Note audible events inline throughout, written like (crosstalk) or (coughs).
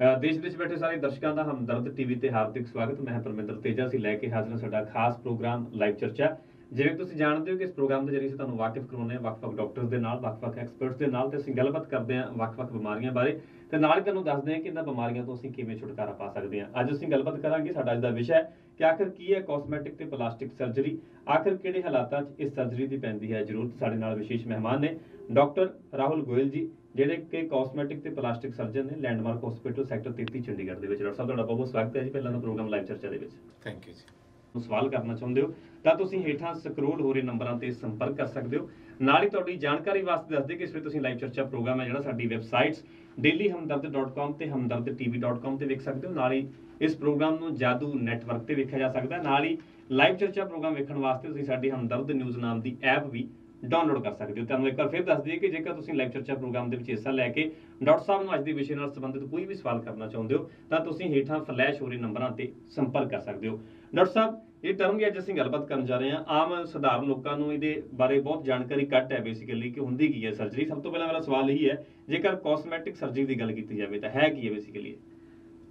ਅ, ਦੇਸ਼ ਵਿੱਚ ਬੈਠੇ ਸਾਰੇ ਦਰਸ਼ਕਾਂ ਦਾ ਹਮਦਰਦ ਟੀਵੀ ਤੇ ਹਾਰਦਿਕ ਸਵਾਗਤ। ਮੈਂ ਪਰਮਿੰਦਰ ਤੇਜਾ ਅਸੀਂ ਲੈ ਕੇ ਹਾਜ਼ਰ ਹਾਂ ਸਾਡਾ ਖਾਸ ਪ੍ਰੋਗਰਾਮ ਲਾਈਵ ਚਰਚਾ ਜਿਵੇਂ ਤੁਸੀਂ ਜਾਣਦੇ ਹੋ ਕਿ ਇਸ ਪ੍ਰੋਗਰਾਮ ਦੇ ਜ਼ਰੀਏ ਅਸੀਂ ਤੁਹਾਨੂੰ ਵਾਕਿਫ ਕਰਵਾਉਂਦੇ ਹਾਂ, ਵੱਖ-ਵੱਖ ਡਾਕਟਰਸ ਦੇ ਨਾਲ, ਵੱਖ-ਵੱਖ ਐਕਸਪਰਟਸ ਦੇ ਨਾਲ ਤੇ ਅਸੀਂ ਗੱਲਬਾਤ ਕਰਦੇ ਹਾਂ ਵੱਖ-ਵੱਖ ਬਿਮਾਰੀਆਂ ਬਾਰੇ ਤੇ ਨਾਲ ਹੀ ਤੁਹਾਨੂੰ ਦੱਸਦੇ ਹਾਂ ਕਿ ਇਹਨਾਂ ਬਿਮਾਰੀਆਂ ਤੋਂ ਅਸੀਂ ਕਿਵੇਂ ਛੁਟਕਾਰਾ ਪਾ ਸਕਦੇ ਹਾਂ। ਅੱਜ ਅਸੀਂ ਗੱਲਬਾਤ ਕਰਾਂਗੇ ਸਾਡਾ ਅੱਜ ਦਾ ਵਿਸ਼ਾ ਹੈ ਕਿ ਆਖਰ ਕੀ ਹੈ ਕਾਸਮੈਟਿਕ ਤੇ ਪਲਾਸਟਿਕ ਸਰਜਰੀ ਆਖਰ ਕਿਹੜੇ ਹਾਲਾਤਾਂ 'ਚ ਇਸ ਸਰਜਰੀ ਦੀ ਪੈਂਦੀ ਹੈ? ਜ਼ਰੂਰਤ ਸਾਡੇ ਨਾਲ ਵਿਸ਼ੇਸ਼ ਮਹਿਮਾਨ ਨੇ ਡਾਕਟਰ ਰਾਹੁਲ ਗੋਇਲ ਜੀ, ਜਿਹੜੇ ਕਿ ਕਾਸਮੈਟਿਕ ਤੇ ਪਲਾਸਟਿਕ ਸਰਜਨ ਨੇ ਲੈਂਡਮਾਰਕ ਹਸਪੀਟਲ ਸੈਕਟਰ 33 ਚੰਡੀਗੜ੍ਹ ਦੇ ਵਿੱਚ। ਡਾਕਟਰ ਸਾਹਿਬ, ਤੁਹਾਡਾ ਬਹੁਤ ਬਹੁਤ ਸਵਾਗਤ ਹੈ ਜੀ ਪਹਿਲਾਂ ਦਾ ਪ੍ਰੋਗਰਾਮ ਲਾਈਵ ਚਰਚਾ ਦੇ ਵਿੱਚ। ਥੈਂਕ ਯੂ ਜੀ। ਨੂੰ ਸਵਾਲ ਕਰਨਾ ਚਾਹੁੰਦੇ ਹੋ, ਤਾਂ ਤੁਸੀਂ ਹੇਠਾਂ ਸਕਰੋਲ ਹੋ ਰਹੇ ਨੰਬਰਾਂ ਤੇ ਸੰਪਰਕ ਕਰ ਸਕਦੇ ਹੋ। ਨਾਲ ਹੀ ਤੁਹਾਡੀ ਜਾਣਕਾਰੀ ਵਾਸਤੇ ਦੱਸ ਦੇ ਕਿ ਇਸ ਵਿੱਚ ਤੁਸੀਂ ਲਾਈਵ ਚਰਚਾ ਪ੍ਰੋਗਰਾਮ ਹੈ ਜਿਹੜਾ ਸਾਡੀ ਵੈਬਸਾਈਟਸ dailyhumdard.com ਤੇ humdardtv.com ਤੇ ਵੇਖ ਸਕਦੇ ਹੋ। ਨਾਲ ਹੀ ਇਸ ਪ੍ਰੋਗਰਾਮ ਨੂੰ ਜਾਦੂ ਨੈਟਵਰਕ ਤੇ ਵੇਖਿਆ ਜਾ ਸਕਦਾ ਨਾਲ ਹੀ ਲਾਈਵ ਚਰਚਾ ਪ੍ਰੋਗਰਾਮ ਵੇਖਣ ਵਾਸਤੇ ਤੁਸੀਂ ਸਾਡੀ ਹਮਦਰਦ ਨਿਊਜ਼ ਨਾਮ ਦੀ ਐਪ ਵੀ ਡਾਊਨਲੋਡ ਕਰ ਸਕਦੇ ਹੋ। ਤੁਹਾਨੂੰ ਇੱਕ ਵਾਰ ਫਿਰ ਦੱਸ ਦਈਏ ਕਿ ਜੇਕਰ ਤੁਸੀਂ ਲਾਈਵ ਚਰਚਾ ਪ੍ਰੋਗਰਾਮ ਦੇ ਵਿੱਚ ਹਿੱਸਾ ਲੈ ਕੇ ਡਾਕਟਰ ਸਾਹਿਬ ਨੂੰ ਅੱਜ ਦੇ ਵਿਸ਼ੇ ਨਾਲ ਸੰਬੰਧਿਤ ਕੋਈ ਵੀ ਸਵਾਲ ਕਰਨਾ ਚਾਹੁੰਦੇ ਹੋ, ਤਾਂ ਤੁਸੀਂ ਹੇਠਾਂ ਫਲੈਸ਼ ਹੋ ਰਹੇ ਨੰਬਰਾਂ ਤੇ ਸੰਪਰਕ ਕਰ ਸਕਦੇ ਹੋ। ਡਾਕਟਰ ਸਾਹਿਬ ਇਹ ਟਰਮ ਦੀ ਅੱਜ ਅਸੀਂ ਗੱਲਬਾਤ ਕਰਨ ਜਾ ਰਹੇ ਹਾਂ। ਆਮ ਸਧਾਰਨ ਲੋਕਾਂ ਨੂੰ ਇਹਦੇ ਬਾਰੇ ਬਹੁਤ ਜਾਣਕਾਰੀ ਘੱਟ ਹੈ ਬੇਸਿਕਲੀ ਕਿ ਹੁੰਦੀ ਕੀ ਹੈ ਸਰਜਰੀ ਸਭ ਤੋਂ ਪਹਿਲਾਂ ਮੇਰਾ ਸਵਾਲ ਇਹੀ ਹੈ ਜੇਕਰ ਕਾਸਮੈਟਿਕ ਸਰਜਰੀ ਦੀ ਗੱਲ ਕੀਤੀ ਜਾਵੇ ਤਾਂ ਹੈ ਕੀ ਹੈ ਬੇਸਿਕਲੀ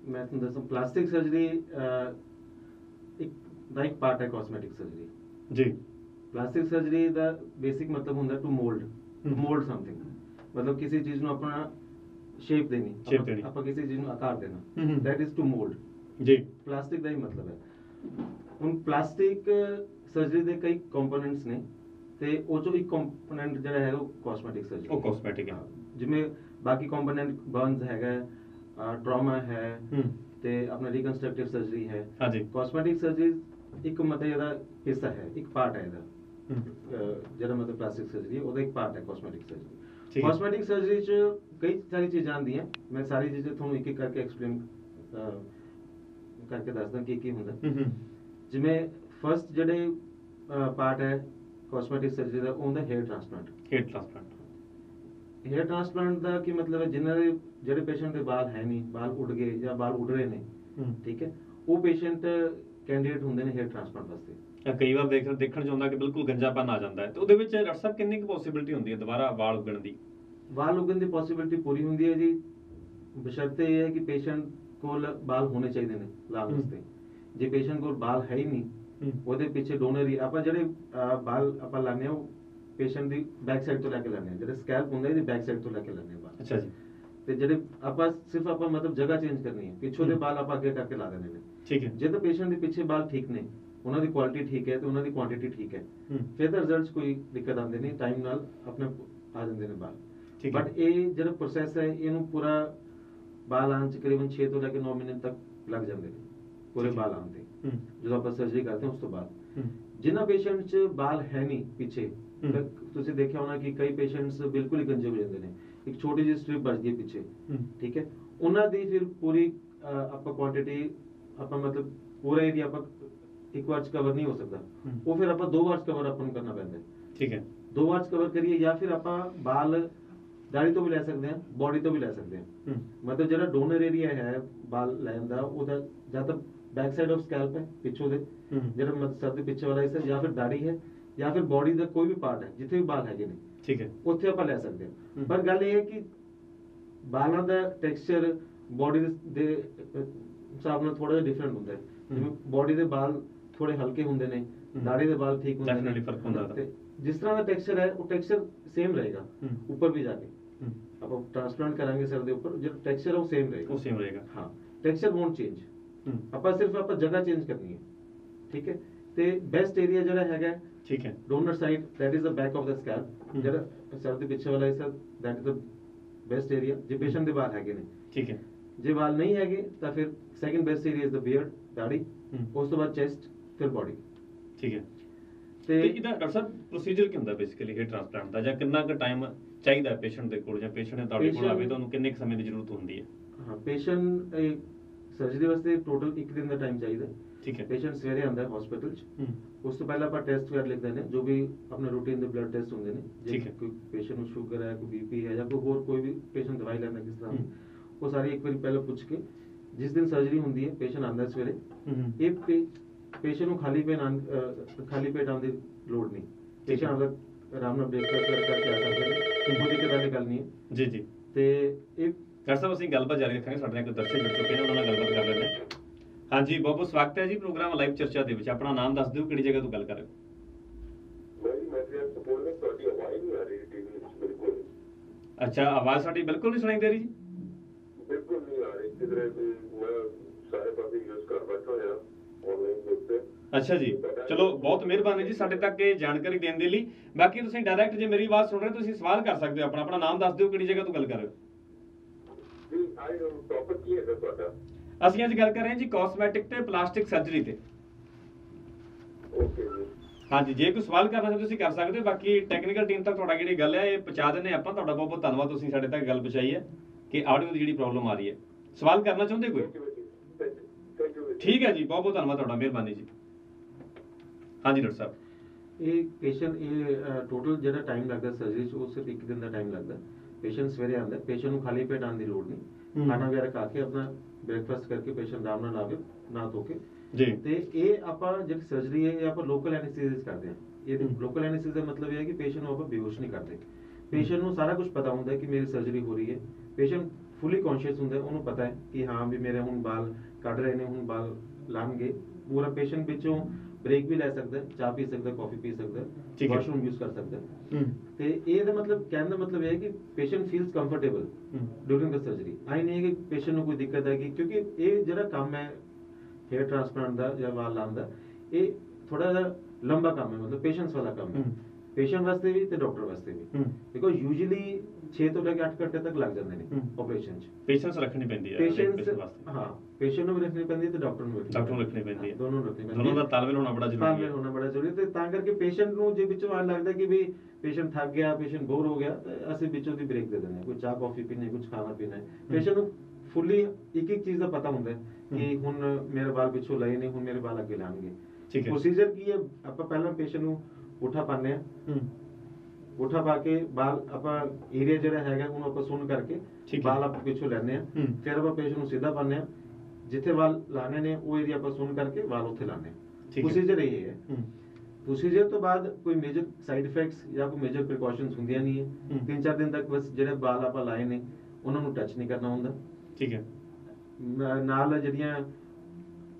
ਮੈਂ ਤੁਹਾਨੂੰ ਦੱਸਾਂ ਪਲਾਸਟਿਕ ਸਰਜਰੀ ਇੱਕ ਦਾ ਇੱਕ ਪਾਰਟ ਹੈ ਕਾਸਮੈਟਿਕ ਸਰਜਰੀ ਜੀ। ਪਲਾਸਟਿਕ ਸਰਜਰੀ ਦਾ ਬੇਸਿਕ ਮਤਲਬ ਹੁੰਦਾ to mould to. Mould something ਮਤਲਬ ਕਿਸੇ ਚੀਜ਼ ਨੂੰ ਆਪਣਾ ਸ਼ੇਪ ਦੇਣੀ ਆਪਾਂ- ਕਿਸੇ ਚੀਜ਼ ਨੂੰ ਆਕਾਰ ਦੇਣਾ। ਦੈਟ ਇਜ਼ ਟੂ ਮੋਲਡ ਜੀ। ਪਲਾਸਟਿਕ ਦਾ ਹੀ ਮਤਲਬ ਹੈ। ਹੁਣ ਪਲਾਸਟਿਕ ਸਰਜਰੀ ਦੇ ਕਈ ਕੰਪੋਨੈਂਟਸ ਨੇ ਤੇ ਉਹ ਚੋਂ ਇੱਕ ਕੰਪੋਨੈਂਟ ਜਿਹੜਾ ਹੈ ਉਹ ਕਾਸਮੈਟਿਕ ਸਰਜਰੀ ਉਹ cosmetic ਹੈ। ਜਿਵੇਂ ਬਾਕੀ ਕੰਪੋਨੈਂਟ ਬਰਨਸ ਹੈਗਾ ਟਰਾਮਾ ਹੈ ਤੇ ਆਪਣਾ ਰੀਕਨਸਟਰਕਟਿਵ ਸਰਜਰੀ ਹੈ। ਹਾਂਜੀ। ਕਾਸਮੈਟਿਕ ਸਰਜਰੀ ਇੱਕ ਮਤਲਬ ਇਹਦਾ ਹਿੱਸਾ ਹੈ ਇੱਕ ਪਾਰਟ ਹੈ ਇਹਦਾ। ਜਿਹੜਾ ਮਤਲਬ ਪਲਾਸਟਿਕ ਸਰਜਰੀ ਉਹਦਾ ਇੱਕ ਪਾਰਟ ਹੈ ਕਾਸਮੈਟਿਕ ਸਰਜਰੀ। ਕਾਸਮੈਟਿਕ ਸਰਜਰੀ ਚ ਕਈ ਸਾਰੀ ਚੀਜ਼ਾਂ ਆਉਂਦੀਆਂ ਮੈਂ ਸਾਰੀ ਚੀਜ਼ਾਂ ਤੁਹਾਨੂੰ ਇੱਕ ਇੱਕ ਕਰਕੇ ਐਕਸਪਲੇਨ ਕਰਕੇ ਦੱਸਦਾ ਕੀ ਕੀ ਹੁੰਦਾ ਜਿਵੇਂ ਫਰਸਟ ਜਿਹੜੇ ਪਾਰਟ ਹੈ ਕਾਸਮੈਟਿਕ ਸਰਜਰੀ ਦਾ ਉਹ ਹੁੰਦਾ hair transplant head transplant hair transplant ਦਾ ਕੀ ਮਤਲਬ ਹੈ? ਜਿਨ੍ਹਾਂ ਦੇ ਜਿਹੜੇ ਪੇਸ਼ੈਂਟ ਦੇ ਵਾਲ ਹੈ ਨਹੀਂ ਵਾਲ ਉੱਡ ਗਏ ਜਾਂ ਵਾਲ ਉੱਡ ਰਹੇ ਨੇ ਠੀਕ ਹੈ? ਉਹ ਪੇਸ਼ੈਂਟ ਕੈਂਡੀਡੇਟ ਹੁੰਦੇ ਨੇ ਹੇਅਰ ਟ੍ਰਾਂਸਪਲਾਂਟ ਵਾਸਤੇ। ਤਾਂ ਕਈ ਵਾਰ ਦੇਖ ਦੇਖਣ ਚ ਆਉਂਦਾ ਕਿ ਬਿਲਕੁਲ ਗੰਜਾਪਨ ਆ ਜਾਂਦਾ ਹੈ। ਤੇ ਉਹਦੇ ਵਿੱਚ ਡਾਕਟਰ ਸਾਹਿਬ ਕਿੰਨੀ ਕੁ ਪੋਸਿਬਿਲਿਟੀ ਹੁੰਦੀ ਹੈ ਦੁਬਾਰਾ ਵਾਲ ਉਗਣ ਦੀ? ਵਾਲ ਉਗਣ ਦੀ ਪੋਸਿਬਿਲਿਟੀ ਪੂਰੀ ਹੁੰਦੀ ਹੈ ਜੀ। ਬਸ਼ਰਤੇ ਇਹ ਹੈ ਕਿ ਪੇਸ਼ੈਂਟ ਕੋਲ ਵਾਲ ਹੋਣੇ ਚਾਹੀਦੇ ਨੇ ਹਮ। ਵਾਸਤੇ। ਜੇ ਪੇਸ਼ੈਂਟ ਕੋਲ ਵਾਲ ਹੈ ਹੀ ਨਹੀਂ ਉਹਦੇ ਪਿੱਛੇ ਡੋਨਰ ਹੀ ਆਪਾਂ ਜਿਹੜੇ ਵਾਲ ਆਪਾਂ ਹਾਂ ਉਹ ਪੇਸ਼ੈਂਟ ਦੀ ਬੈਕ ਸਾਈਡ ਤੋਂ ਲੈ ਕੇ ਹਾਂ ਜਿਹੜੇ ਸਕੈਲਪ ਹੁੰਦਾ ਇਹਦੀ ਬੈਕ ਸਾਈਡ ਤੋਂ ਲੈ ਕੇ ਹਾਂ ਵਾਲ ਅੱਛਾ ਜੀ। ਤੇ ਜਿਹੜੇ ਆਪਾਂ ਸਿਰਫ ਆਪਾਂ ਮਤਲਬ ਜਗ੍ਹਾ ਚੇਂਜ ਕਰਨੀ ਹੈ ਪਿੱਛੋਂ ਦੇ। ਵਾਲ ਆਪਾਂ ਅੱਗੇ ਕਰਕੇ ਲਾ ਦੇਣੇ ਨੇ। ਠੀਕ ਹੈ। ਜੇ ਤਾਂ ਪੇਸ਼ੈਂਟ ਦੇ ਪਿੱਛੇ ਵਾਲ ਠੀਕ ਨੇ ਉਹਨਾਂ ਦੀ ਕੁਆਲਿਟੀ ਠੀਕ ਹੈ ਤੇ ਉਹਨਾਂ ਦੀ ਕੁਆਂਟੀਟੀ ਠੀਕ ਹੈ। ਫਿਰ ਤਾਂ ਰਿਜ਼ਲਟਸ ਕੋਈ ਦਿੱਕਤ ਆਉਂਦੇ ਨਹੀਂ ਟਾਈਮ ਨਾਲ ਆਪਣੇ ਆ ਜਾਂਦੇ ਨੇ ਵਾਲ ਠੀਕ ਹੈ। ਬਟ ਇਹ ਜਿਹੜਾ ਪ੍ਰੋਸੈਸ ਹੈ ਇਹਨੂੰ ਪੂਰਾ ਬਾਲ ਆਉਣ ਚ ਕਰੀਬਨ 6 ਤੋਂ ਲੈ ਕੇ 9 ਮਹੀਨੇ ਤੱਕ ਲੱਗ ਜਾਂਦੇ ਨੇ। ਪੂਰੇ ਠੀਕ ਹੈ। ਬਾਲ ਆਉਣ ਤੇ ਹੂੰ ਜਦੋਂ ਆਪਾਂ ਸਰਜਰੀ ਕਰਦੇ ਹਾਂ ਉਸ ਤੋਂ ਬਾਅਦ ਹੂੰ ਜਿਨ੍ਹਾਂ ਪੇਸ਼ੈਂਟ 'ਚ ਬਾਲ ਹੈ ਨਹੀਂ ਪਿੱਛੇ ਹਮ। ਤਾਂ ਤੁਸੀਂ ਦੇਖਿਆ ਹੋਣਾ ਕਿ ਕਈ ਪੇਸ਼ੈਂਟਸ ਬਿਲਕੁਲ ਹੀ ਗੰਜੇ ਹੋ ਜਾਂਦੇ ਨੇ ਇੱਕ ਛੋਟੀ ਜਿਹੀ ਸਟ੍ਰਿਪ ਬਚਦੀ ਹੈ ਪਿੱਛੇ ਹੂੰ ਠੀਕ ਹੈ ਉਹਨਾਂ ਦੀ ਫਿਰ ਪੂਰੀ ਅਹ, ਆਪਾਂ ਕੁਆਂਟੀਟੀ ਆਪਾਂ ਮਤਲਬ ਪੂਰਾ ਏਰੀਆ ਆਪਾਂ ਇੱਕ ਵਾਰ ਚ ਕਵਰ ਨਹੀਂ ਹੋ ਸਕਦਾ ਹਮ। ਉਹ ਫਿਰ ਆਪਾਂ ਦੋ ਵਾਰ ਕਵਰ ਆਪਾਂ ਨੂੰ ਕਰਨਾ ਪੈਂਦਾ ਹੈ ਠੀਕ ਹੈ ਦੋ ਵਾਰ ਕਵਰ ਕਰੀਏ ਜਾਂ ਫਿਰ ਆਪਾਂ ਬਾਲ ਦਾੜੀ ਤੋਂ ਵੀ ਲੈ ਸਕਦੇ ਹਾਂ ਬਾਡੀ ਤੋਂ ਵੀ ਲੈ ਸਕਦੇ ਹਾਂ ਹੂੰ ਮਤਲਬ ਜਿਹੜਾ ਡੋਨਰ ਏਰੀਆ ਹੈ ਬਾਲ ਲੈਣ ਦਾ ਉਹਦਾ ਜਾਂ ਤਾਂ ਬੈਕ ਸਾਈਡ ਆਫ ਸਕੈਲਪ ਹੈ ਪਿੱਛੋਂ ਦੇ। ਹੂੰ। ਜਿਹੜਾ ਮਤਲਬ ਸਰ ਦੇ ਪਿੱਛੇ ਵਾਲਾ ਹਿੱਸਾ ਜਾਂ ਫਿਰ ਦਾੜੀ ਹੈ ਜਾਂ ਫਿਰ ਬਾਡੀ ਦਾ ਕੋਈ ਵੀ ਪਾਰਟ ਹੈ ਜਿੱਥੇ ਵੀ ਬਾਲ ਹੈਗੇ ਨੇ। ਠੀਕ ਹੈ। ਉੱਥੇ ਆਪਾਂ ਲੈ ਸਕਦੇ। ਹਾਂ। ਪਰ ਗੱਲ ਇਹ ਹੈ ਕਿ ਬਾਲਾਂ ਦਾ ਟੈਕਸਚਰ ਬਾਡੀ ਦੇ ਹਿਸਾਬ ਨਾਲ ਥੋੜਾ ਜਿਹਾ ਡਿਫਰੈਂਟ ਹੁੰਦਾ ਹੈ। ਜਿਵੇਂ ਬਾਡੀ ਦੇ ਬਾਲ ਥੋੜੇ ਹਲਕੇ ਹੁੰਦੇ ਨੇ। ਦਾੜੀ ਦੇ ਬਾਲ ਠੀਕ ਹੁੰਦੇ ਨੇ। ਫ਼ਰਕ ਹੁੰਦਾ। ਤੇ। ਜਿਸ ਤਰ੍ਹਾਂ ਦਾ ਟੈਕਸਚਰ ਹੈ ਉਹ ਟੈਕਸਚਰ ਸੇਮ ਰਹੇਗਾ। ਉੱਪਰ ਵੀ ਜਾ ਕੇ। ਹੂੰ। ਆਪਾਂ ਟ੍ਰਾਂਸਪਲਾਂਟ ਕਰਾਂਗੇ ਸਰ ਦੇ ਉੱਪਰ ਜਿਹੜਾ ਟੈਕਸਚਰ ਹੈ ਉਹ ਸੇਮ ਰਹੇਗਾ। ਉਹ same ਰਹੇਗਾ। ਹਾਂ। ਟੈਕਸਚਰ ਵੋਂਟ ਚੇਂਜ ਹੂੰ ਆਪਾਂ ਸਿਰਫ ਆਪਾਂ ਜਗ੍ਹਾ ਚੇਂਜ ਕਰਨੀ ਹੈ। ਠੀਕ ਹੈ? ਤੇ ਬੈਸਟ ਏਰੀਆ ਜਿਹੜਾ ਹੈਗਾ ਠੀਕ ਹੈ। Donor side is the back of the scalp ਹਮ। ਜਿਹੜਾ ਸਰ ਦੇ ਪਿੱਛੇ ਵਾਲਾ ਹਿੱਸਾ that is the best area ਜੇ ਪੇਸ਼ੈਂਟ ਦੇ ਵਾਲ ਹੈਗੇ ਨੇ। ਠੀਕ ਹੈ। ਜੇ ਵਾਲ ਨਹੀਂ ਹੈਗੇ ਤਾਂ ਫਿਰ second best area is the beard ਦਾੜੀ। ਉਸ ਤੋਂ ਬਾਅਦ ਚੈਸਟ ਫਿਰ ਬਾਡੀ ਠੀਕ ਹੈ। ਤੇ ਇਹਦਾ ਡਾਕਟਰ ਸਾਹਿਬ ਪ੍ਰੋਸੀਜਰ ਕੀ ਹੁੰਦਾ ਬੇਸਿਕਲੀ ਹੇਅਰ ਟ੍ਰਾਂਸਪਲਾਂਟ ਦਾ? ਜਾਂ ਕਿੰਨਾ ਕੁ ਟਾਈਮ ਚਾਹੀਦਾ ਪੇਸ਼ੈਂਟ ਦੇ ਕੋਲ ਜਾਂ ਪੇਸ਼ੈਂਟ ਨੇ ਤੁਹਾਡੇ ਕੋਲ ਆਵੇ ਤਾਂ ਉਹਨੂੰ ਕਿੰਨੇ ਕੁ ਸਮੇਂ ਦੀ ਜ਼ਰੂਰਤ ਹੁੰਦੀ ਹੈ? ਹਾਂ ਪੇਸ਼ੈਂਟ ਸਰਜਰੀ ਵਾਸਤੇ ਟੋਟਲ 1 ਦਿਨ ਦਾ ਟਾਈਮ ਚਾਹੀਦਾ ਠੀਕ ਹੈ। ਪੇਸ਼ੈਂਟ ਸਵੇਰੇ ਆਉਂਦਾ ਹੈ ਹਸਪੀਟਲ 'ਚ। ਉਸ ਤੋਂ ਪਹਿਲਾਂ ਆਪਾਂ ਟੈਸਟ ਕਰ ਲਿਖਦੇ ਨੇ ਜੋ ਵੀ ਆਪਣੇ ਰੂਟੀਨ ਦੇ ਬਲੱਡ ਟੈਸਟ ਹੁੰਦੇ ਨੇ ਹੈ। ਕੋਈ ਪੇਸ਼ੈਂਟ ਨੂੰ ਸ਼ੂਗਰ ਹੈ ਕੋਈ ਬੀਪੀ ਹੈ ਜਾਂ ਕੋਈ ਹੋਰ ਕੋਈ ਵੀ ਪੇਸ਼ੈਂਟ ਦਵਾਈ ਲੈਂਦਾ ਕਿਸ ਤਰ੍ਹਾਂ। ਉਹ ਸਾਰੀ ਇੱਕ ਵਾਰੀ ਪਹਿਲਾਂ ਪੁੱਛ ਕੇ ਜਿਸ ਦਿਨ ਸਰਜਰੀ ਹੁੰਦੀ ਹੈ ਪੇਸ਼ੈਂਟ ਆਉਂਦਾ ਸਵੇਰੇ। ਇਹ ਪੇਸ਼ੈਂਟ ਨੂੰ ਖਾਲੀ ਪੇਟ ਖਾਲੀ ਪੇਟ ਆਉਣ ਦੀ ਲੋੜ ਨਹੀਂ। ਪੇਸ਼ੈਂਟ ਆਪਦਾ ਆਰਾਮ ਨਾਲ ਬ੍ਰੇਕਫਾਸਟ ਕਰਕੇ ਆ ਸਕਦੇ ਨੇ। ਕੋਈ ਦਿੱਕਤ ਵਾਲੀ ਗੱਲ ਨਹੀਂ ਹੈ। ਜੀ ਜੀ। ਤੇ ਇਹ ਡਾਕਟਰ ਸਾਹਿਬ ਅਸੀਂ ਗੱਲਬਾਤ ਜਾਰੀ ਰੱਖਾਂਗੇ। ਸਾਡੇ ਨਾਲ ਇੱਕ ਦਰਸ਼ਕ ਜੁੜ ਚੁੱਕੇ ਨੇ ਉਹਨਾਂ ਨਾਲ ਗੱਲਬਾਤ ਕਰ ਲੈਂਦੇ ਹਾਂ। ਹਾਂਜੀ ਬਹੁਤ ਬਹੁਤ ਸਵਾਗਤ ਹੈ ਜੀ ਪ੍ਰੋਗਰਾਮ ਲਾਈਵ ਚਰਚਾ ਦੇ ਵਿੱਚ। ਆਪਣਾ ਨਾਮ ਦੱਸ ਦਿਓ ਕਿਹੜੀ ਜਗ੍ਹਾ ਤੋਂ ਗੱਲ ਕਰ ਰਹੇ ਹੋ? ਅੱਛਾ ਆਵਾਜ਼ ਸਾਡੀ ਬਿਲਕੁਲ ਨਹੀਂ ਸੁਣਾਈ ਦੇ ਰਹੀ ਜੀ। ਬਿਲਕੁਲ ਨਹੀਂ ਆ ਰਹੀ ਕਿਧਰੇ ਵੀ ਮੈਂ ਸਾਰੇ ਪਾਸੇ ਯੂਜ਼ ਕਰ ਬੈਠਾ ਹੋਇਆ ਆਨਲਾਈਨ ਦੇ ਅੱਛਾ ਜੀ ਚਲੋ ਬਹੁਤ ਮਿਹਰਬਾਨੀ ਜੀ ਸਾਡੇ ਤੱਕ ਇਹ ਜਾਣਕਾਰੀ ਦੇਣ ਦੇ ਲਈ। ਬਾਕੀ ਤੁਸੀਂ ਡਾਇਰੈਕਟ ਜੇ ਮੇਰੀ ਆਵਾਜ਼ ਸੁਣ ਰਹੇ ਹੋ, ਤੁਸੀਂ ਸਵਾਲ ਕਰ ਸਕਦੇ ਹੋ ਆਪਣਾ। ਆਪਣਾ ਨਾਮ ਦੱਸ ਦਿਓ ਕਿਹੜੀ ਜਗ੍ਹਾ ਤੋਂ ਗੱਲ ਕਰ ਰਹੇ ਹੋ? ਜੀ ਆਈ ਡੋਨਟ ਟੌਪਿਕ ਕੀ ਹੈਗਾ ਤੁਹਾਡਾ ਅਸੀਂ ਅੱਜ ਗੱਲ ਕਰ ਰਹੇ ਹਾਂ ਜੀ ਕਾਸਮੈਟਿਕ ਤੇ ਪਲਾਸਟਿਕ ਸਰਜਰੀ ਤੇ। ਓਕੇ ਜੀ। ਹਾਂਜੀ ਜੇ ਕੋਈ ਸਵਾਲ ਕਰਨਾ ਚਾਹੋ ਤੁਸੀਂ ਕਰ ਸਕਦੇ ਹੋ ਬਾਕੀ ਟੈਕਨੀਕਲ ਟੀਮ ਤੱਕ ਤੁਹਾਡਾ ਜਿਹੜੀ ਗੱਲ ਹੈ ਇਹ ਪਹੁੰਚਾ ਦਿੰਦੇ ਆਪਾਂ। ਤੁਹਾਡਾ ਬਹੁਤ ਬਹੁਤ ਧੰਨਵਾਦ ਤੁਸੀਂ ਸਾਡੇ ਤੱਕ ਗੱਲ ਪਹੁੰਚਾਈ ਹੈ ਕਿ ਆਡੀਓ ਦੀ ਜਿਹੜੀ ਪ੍ਰੋਬਲਮ ਆ ਰਹੀ ਹੈ। ਸਵਾਲ ਕਰਨਾ ਚਾਹੁੰਦੇ ਕੋਈ? ਠੀਕ ਹੈ ਜੀ ਬਹੁਤ ਬਹੁਤ ਧੰਨਵਾਦ ਤੁਹਾਡਾ ਮਿਹਰਬਾਨੀ ਜੀ। ਹਾਂਜੀ ਡਾਕਟਰ ਸਾਹਿਬ। ਇਹ ਪੇਸ਼ੈਂਟ ਇਹ ਟੋਟਲ ਜਿਹੜਾ ਟਾਈਮ ਲੱਗਦਾ ਸਰਜਰੀ 'ਚ ਉਹ ਸਿਰਫ ਇੱਕ ਦਿਨ ਦਾ ਟਾਈਮ ਲੱਗਦਾ। ਪੇਸ਼ੈਂਟ ਸਵੇਰੇ ਆਉਂਦਾ ਪੇਸ਼ੈਂਟ ਨੂੰ ਖਾਲੀ ਪੇਟ ਆਉਣ ਦੀ ਲੋੜ ਨਹੀਂ। ਖਾਣਾ ਵਗੈਰਾ ਖਾ ਕੇ ਆਪਣਾ ਬ੍ਰੇਕਫਾਸਟ ਕਰਕੇ ਪੇਸ਼ੈਂਟ ਆਰਾਮ ਨਾਲ ਆਵੇ ਨਾ ਧੋ ਕੇ ਜੀ। ਤੇ ਇਹ ਆਪਾਂ ਜਿਹੜੀ ਸਰਜਰੀ ਹੈ ਇਹ ਆਪਾਂ ਲੋਕਲ ਐਨੈਸਥੀਸੀਸ ਕਰਦੇ ਹਾਂ। ਇਹ। ਲੋਕਲ ਐਨੈਸਥੀਸੀਸ ਦਾ ਮਤਲਬ ਇਹ ਹੈ ਕਿ ਪੇਸ਼ੈਂਟ ਨੂੰ ਆਪਾਂ ਬੇਹੋਸ਼ ਨਹੀਂ ਕਰਦੇ। ਪੇਸ਼ੈਂਟ ਨੂੰ ਸਾਰਾ ਕੁਝ ਪਤਾ ਹੁੰਦਾ ਹੈ ਕਿ ਮੇਰੀ ਸਰਜਰੀ ਹੋ ਰਹੀ ਹੈ। ਪੇਸ਼ੈਂਟ ਫੁੱਲੀ ਕੌਨਸ਼ੀਅਸ ਹੁੰਦਾ ਉਹਨੂੰ ਪਤਾ ਹੈ ਕਿ ਹਾਂ ਵੀ ਮੇਰੇ ਹੁਣ ਬਾਲ ਕੱਢ ਰਹੇ ਨੇ ਹੁਣ ਬਾਲ ਲਾਣਗੇ। ਪੂਰਾ ਪੇਸ਼ੈਂਟ ਵਿੱਚੋਂ ਬ੍ਰੇਕ ਵੀ ਲੈ ਸਕਦਾ ਚਾਹ ਪੀ ਸਕਦਾ ਕਾਫੀ ਪੀ ਸਕਦਾ। ਵਾਸ਼ਰੂਮ ਯੂਜ਼ ਕਰ ਸਕਦਾ। ਤੇ ਇਹ ਦਾ ਮਤਲਬ ਕਹਿਣ ਦਾ ਮਤਲਬ ਇਹ ਹੈ ਕਿ patient feels comfortable during the surgery ਆਈ ਨਹੀਂ ਹੈ ਕਿ ਪੇਸ਼ੈਂਟ ਨੂੰ ਕੋਈ ਦਿੱਕਤ ਹੈ ਕਿ ਕਿਉਂਕਿ ਇਹ ਜਿਹੜਾ ਕੰਮ ਹੈ ਹੇਅਰ ਟ੍ਰਾਂਸਪਲਾਂਟ ਦਾ ਜਾਂ ਵਾਲ ਲਾਉਣ ਦਾ ਇਹ ਥੋੜਾ ਜਿਹਾ ਲੰਬਾ ਕੰਮ ਹੈ ਮਤਲਬ ਪੇਸ਼ੈਂਟਸ ਵਾਲਾ ਕੰਮ ਹੈ। ਪੇਸ਼ੈਂਟ ਵਾਸਤੇ ਵੀ ਤੇ ਡਾਕਟਰ ਵਾਸਤੇ ਵੀ। ਬਿਕੋਜ਼ ਯੂਜੂਲੀ 6 ਤੋਂ ਲੈ ਕੇ 8 ਘੰਟੇ ਤੱਕ ਲੱਗ ਜਾਂਦੇ ਨੇ। ਆਪਰੇਸ਼ਨ 'ਚ। ਪੇਸ਼ੈਂਸ ਰੱਖਣੀ ਪੈਂਦੀ ਹੈ ਵਾਸਤੇ। ਹਾਂ ਪੇਸ਼ੈਂਟ ਨੂੰ ਰੱਖਣੀ ਪੈਂਦੀ ਹੈ ਤੇ ਡਾਕਟਰ ਨੂੰ ਡਾਕਟਰ ਨੂੰ ਰੱਖਣੀ ਪੈਂਦੀ ਹੈ। ਦੋਨੋਂ ਰੱਖਣੀ ਪੈਂਦੀ ਦੋਨੋਂ ਦਾ ਤਾਲਮੇਲ ਹੋਣਾ ਬੜਾ ਜ਼ਰੂਰੀ ਤਾਲਮੇਲ ਹੈ। ਹੋਣਾ ਬੜਾ ਜ਼ਰੂਰੀ ਤੇ ਤਾਂ ਕਰਕੇ ਪੇਸ਼ੈਂਟ ਨੂੰ ਜੇ ਵਿੱਚੋਂ ਆ ਲੱਗਦਾ ਕਿ ਵੀ ਪੇਸ਼ੈਂਟ ਥੱਕ ਗਿਆ ਪੇਸ਼ੈਂਟ ਬੋਰ ਹੋ ਗਿਆ ਤੇ ਅਸੀਂ ਵਿੱਚੋਂ ਦੀ ਬ੍ਰੇਕ ਦੇ ਦਿੰਦੇ ਹਾਂ। ਕੋਈ ਚਾਹ ਕਾਫੀ ਪੀਣੀ ਕੁਝ ਖਾਣਾ ਪੀਣਾ ਪੇਸ਼ੈਂਟ ਨੂੰ ਫੁੱਲੀ ਇੱਕ ਇੱਕ ਚੀਜ਼ ਦਾ ਪਤਾ ਹੁੰਦਾ ਹੈ ਕਿ। ਹੁਣ ਮੇਰੇ ਵਾਲ ਪਿੱਛੋਂ ਲਏ ਨੇ ਹੁਣ ਮੇਰੇ ਵਾਲ ਅੱਗੇ ਲਾਣਗੇ। ਠੀਕ ਹੈ। ਪ੍ਰੋਸੀਜਰ ਕੀ ਹੈ? ਆਪਾਂ ਪਹਿਲਾਂ ਪੇਸ਼ੈਂਟ ਨੂੰ ਉਠਾ ਪਾਉਂਦੇ ਉਠਾ ਪਾ ਕੇ ਵਾਲ ਆਪਾਂ ਏਰੀਆ ਜਿਹੜਾ ਹੈਗਾ ਉਹਨੂੰ ਆਪਾਂ ਸੁਣ ਕਰਕੇ। ਵਾਲ ਆਪਾਂ ਪਿੱਛੋਂ ਲੈਣੇ ਆ। ਫਿਰ ਆਪਾਂ ਪੇਸ਼ੈਂਟ ਨੂੰ ਸਿੱਧਾ ਪਾਉਂਦੇ ਆ ਜਿੱਥੇ ਵਾਲ ਲਾਣੇ ਨੇ ਉਹ ਏਰੀਆ ਆਪਾਂ ਸੁਣ ਕਰਕੇ ਵਾਲ ਉੱਥੇ ਲਾਣੇ ਹੈ। ਪ੍ਰੋਸੀਜਰ ਇਹ ਹੈ। ਪ੍ਰੋਸੀਜਰ ਤੋਂ ਬਾਅਦ ਕੋਈ ਮੇਜਰ ਸਾਈਡ ਇਫੈਕਟਸ ਜਾਂ ਕੋਈ ਮੇਜਰ ਪ੍ਰੀਕਾਸ਼ਨਸ ਹੁੰਦੀਆਂ ਨਹੀਂ ਹੂੰ। ਤਿੰਨ ਚਾਰ ਦਿਨ ਤੱਕ ਬਸ ਜਿਹੜੇ ਵਾਲ ਆਪਾਂ ਲਾਏ ਨੇ ਉਹਨਾਂ ਨੂੰ ਟੱਚ ਨਹੀਂ ਕਰਨਾ ਹੁੰਦਾ। ਠੀਕ ਹੈ। ਨਾਲ ਜਿਹੜੀਆਂ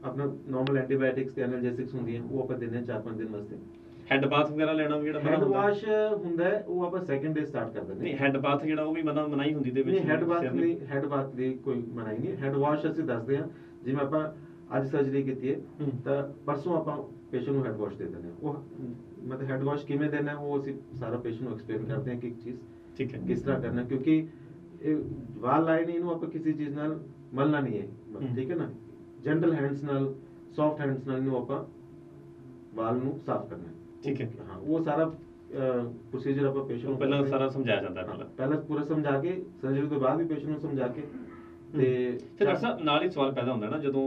ਆਪਣਾ ਨਾਰਮਲ ਐਂਟੀਬਾਇਓਟਿਕਸ ਤੇ ਐਨਰਜੈਸਿਕਸ ਹੁੰਦੀਆਂ ਉਹ ਆਪਾਂ ਦਿੰਦੇ ਚਾਰ ਪੰਜ ਦਿਨ ਵਾਸਤੇ। ਹੈਡ ਬਾਥ ਵਗੈਰਾ ਲੈਣਾ ਵੀ ਜਿਹੜਾ ਮਨਾ ਹੈਡ ਹੁੰਦਾ। ਵਾਸ਼ ਹੁੰਦਾ ਹੈ ਉਹ ਆਪਾਂ ਸੈਕੰਡ ਡੇ ਸਟਾਰਟ ਕਰ ਦਿੰਦੇ ਨਹੀਂ ਹੈਡ ਬਾਥ ਜਿਹੜਾ ਉਹ ਵੀ ਮਨਾ ਮਨਾਈ ਹੁੰਦੀ ਦੇ ਵਿੱਚ ਨਹੀਂ ਹੈਡ ਬਾਥ ਸਿਰ। ਨਹੀਂ ਹੈਡ ਬਾਥ ਦੀ ਕੋਈ ਮਨਾਈ ਨਹੀਂ। ਹੈਡ ਵਾਸ਼ ਅਸੀਂ ਦੱਸਦੇ ਹਾਂ ਜਿਵੇਂ ਆਪਾਂ ਅੱਜ ਸਰਜਰੀ ਕੀਤੀ ਹੈ ਹੂੰ। ਤਾਂ ਪਰਸੋਂ ਆਪਾਂ ਪੇਸ਼ੈਂਟ ਨੂੰ ਹੈਡ ਵਾਸ਼ ਦੇ ਦਿੰਦੇ ਹਾਂ। ਉਹ ਮਤਲਬ ਹੈਡ ਵਾਸ਼ ਕਿਵੇਂ ਦੇਣਾ ਹੈ, ਉਹ ਅਸੀਂ ਸਾਰਾ ਪੇਸ਼ੈਂਟ ਨੂੰ ਐਕਸਪਲੇਨ ਕਰਦੇ ਹਾਂ ਕਿ ਇੱਕ ਚੀਜ਼ ਠੀਕ ਹੈ। ਕਿਸ ਤਰ੍ਹਾਂ ਕਰਨਾ ਹੈ, ਕਿਉਂਕਿ ਇਹ ਵਾਲ ਲਾਏ ਨੇ ਇਹਨੂੰ ਆਪਾਂ ਕਿਸੇ ਚੀਜ਼ ਨਾਲ ਮਲਣਾ ਨਹੀਂ ਹੈ। ਹੂੰ। ਠੀਕ ਹੈ ਨਾ? ਜੈਂਟਲ ਹੈਂਡਸ ਨਾਲ ਸੌਫਟ ਹੈਂਡਸ ਨਾਲ ਇਹਨੂੰ ਆਪਾਂ ਵਾਲ ਨੂੰ ਸਾਫ਼ ਕਰਨਾ ਹੈ। ਠੀਕ ਹੈ। ਹਾਂ। ਉਹ ਸਾਰਾ ਪ੍ਰੋਸੀਜਰ ਆਪਾਂ ਪੇਸ਼ੈਂਟ ਨੂੰ ਪਹਿਲਾਂ। ਸਾਰਾ ਸਮਝਾਇਆ ਜਾਂਦਾ ਪਹਿਲਾਂ। ਪਹਿਲਾਂ ਪੂਰਾ ਸਮਝਾ ਕੇ ਸਰਜਰੀ ਤੋਂ ਬਾਅਦ ਵੀ ਪੇਸ਼ੈਂਟ ਨੂੰ ਸਮਝਾ ਕੇ ਤੇ ਤੇ ਡਾਕਟਰ ਸਾਹਿਬ ਨਾਲ ਹੀ ਸਵਾਲ ਪੈਦਾ ਹੁੰਦਾ ਹੈ ਨਾ ਜਦੋਂ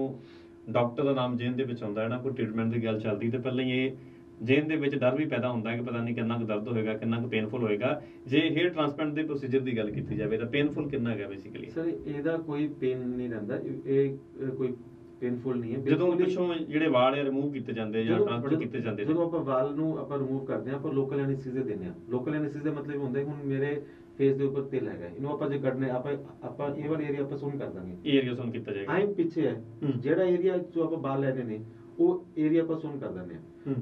ਡਾਕਟਰ ਦਾ ਨਾਮ ਜੇਨ ਦੇ ਵਿੱਚ ਆਉਂਦਾ ਹੈ ਨਾ ਕੋਈ ਟ੍ਰੀਟਮੈਂਟ ਦੀ ਗੱਲ ਚੱਲਦੀ ਤੇ ਪਹਿਲਾਂ ਹੀ ਇਹ ਜੇਨ ਦੇ ਵਿੱਚ ਡਰ ਵੀ ਪੈਦਾ ਹੁੰਦਾ ਹੈ ਕਿ ਪਤਾ ਨਹੀਂ ਕਿੰਨਾ ਕੁ ਦਰਦ ਹੋਏਗਾ ਕਿੰਨਾ ਕੁ ਪੇਨਫੁਲ ਹੋਏਗਾ। ਜੇ ਹੇਅਰ ਟ੍ਰਾਂਸਪਲਾਂਟ ਦੇ ਪ੍ਰੋਸੀਜਰ ਦੀ ਗੱਲ ਕੀਤੀ ਜਾਵੇ ਤਾਂ ਪੇਨਫੁਲ ਕਿੰਨਾ ਹੈਗਾ ਬੇਸਿਕਲੀ ਸਰ ਇਹਦਾ ਕੋਈ ਪੇਨ ਨਹੀਂ ਰਹਿੰਦਾ। ਇਹ ਕੋਈ ਪੇਨਫੁਲ ਨਹੀਂ ਹੈ ਜਦੋਂ ਪਿੱਛੋਂ ਜਿਹੜੇ ਵਾਲ ਆ ਰਿਮੂਵ ਕੀਤੇ ਜਾਂਦੇ ਜਾਂ ਜਦੋਂ- ਕੀਤੇ ਜਾਂਦੇ ਨੇ। ਜਦੋਂ ਆਪਾਂ ਵਾਲ ਨੂੰ ਆਪਾਂ ਰਿਮੂਵ ਕਰਦੇ ਹਾਂ ਆਪਾਂ ਲੋਕਲ ਐਨੈਸਥੀਸੀਆ ਦਿੰਦੇ ਹਾਂ। ਲੋਕਲ ਐਨੈਸਥੀਸੀਆ ਦਾ ਮਤਲਬ ਹੁੰਦਾ ਹੈ ਹੁਣ ਮੇਰੇ ਫੇਸ ਦੇ ਉੱਪਰ ਤਿਲ ਹੈਗਾ ਇਹਨੂੰ ਆਪਾਂ ਜੇ ਕੱਢਨੇ ਆਪਾਂ ਆਪਾਂ ਇਹ ਵਾਲਾ ਏਰੀਆ ਆਪਾਂ ਸੁਣ ਕਰ ਦਾਂਗੇ। ਇਹ ਏਰੀਆ ਸੁਣ ਕੀਤਾ ਜਾਏਗਾ। ਆਈਮ ਪਿੱਛੇ ਹੈ। ਜਿਹੜਾ ਏਰੀਆ ਜੋ ਆਪਾਂ ਬਾਲ ਲੈਣੇ ਨੇ ਉਹ ਏਰੀਆ ਆਪਾਂ ਸੁਣ ਕਰ ਦਿੰਦੇ।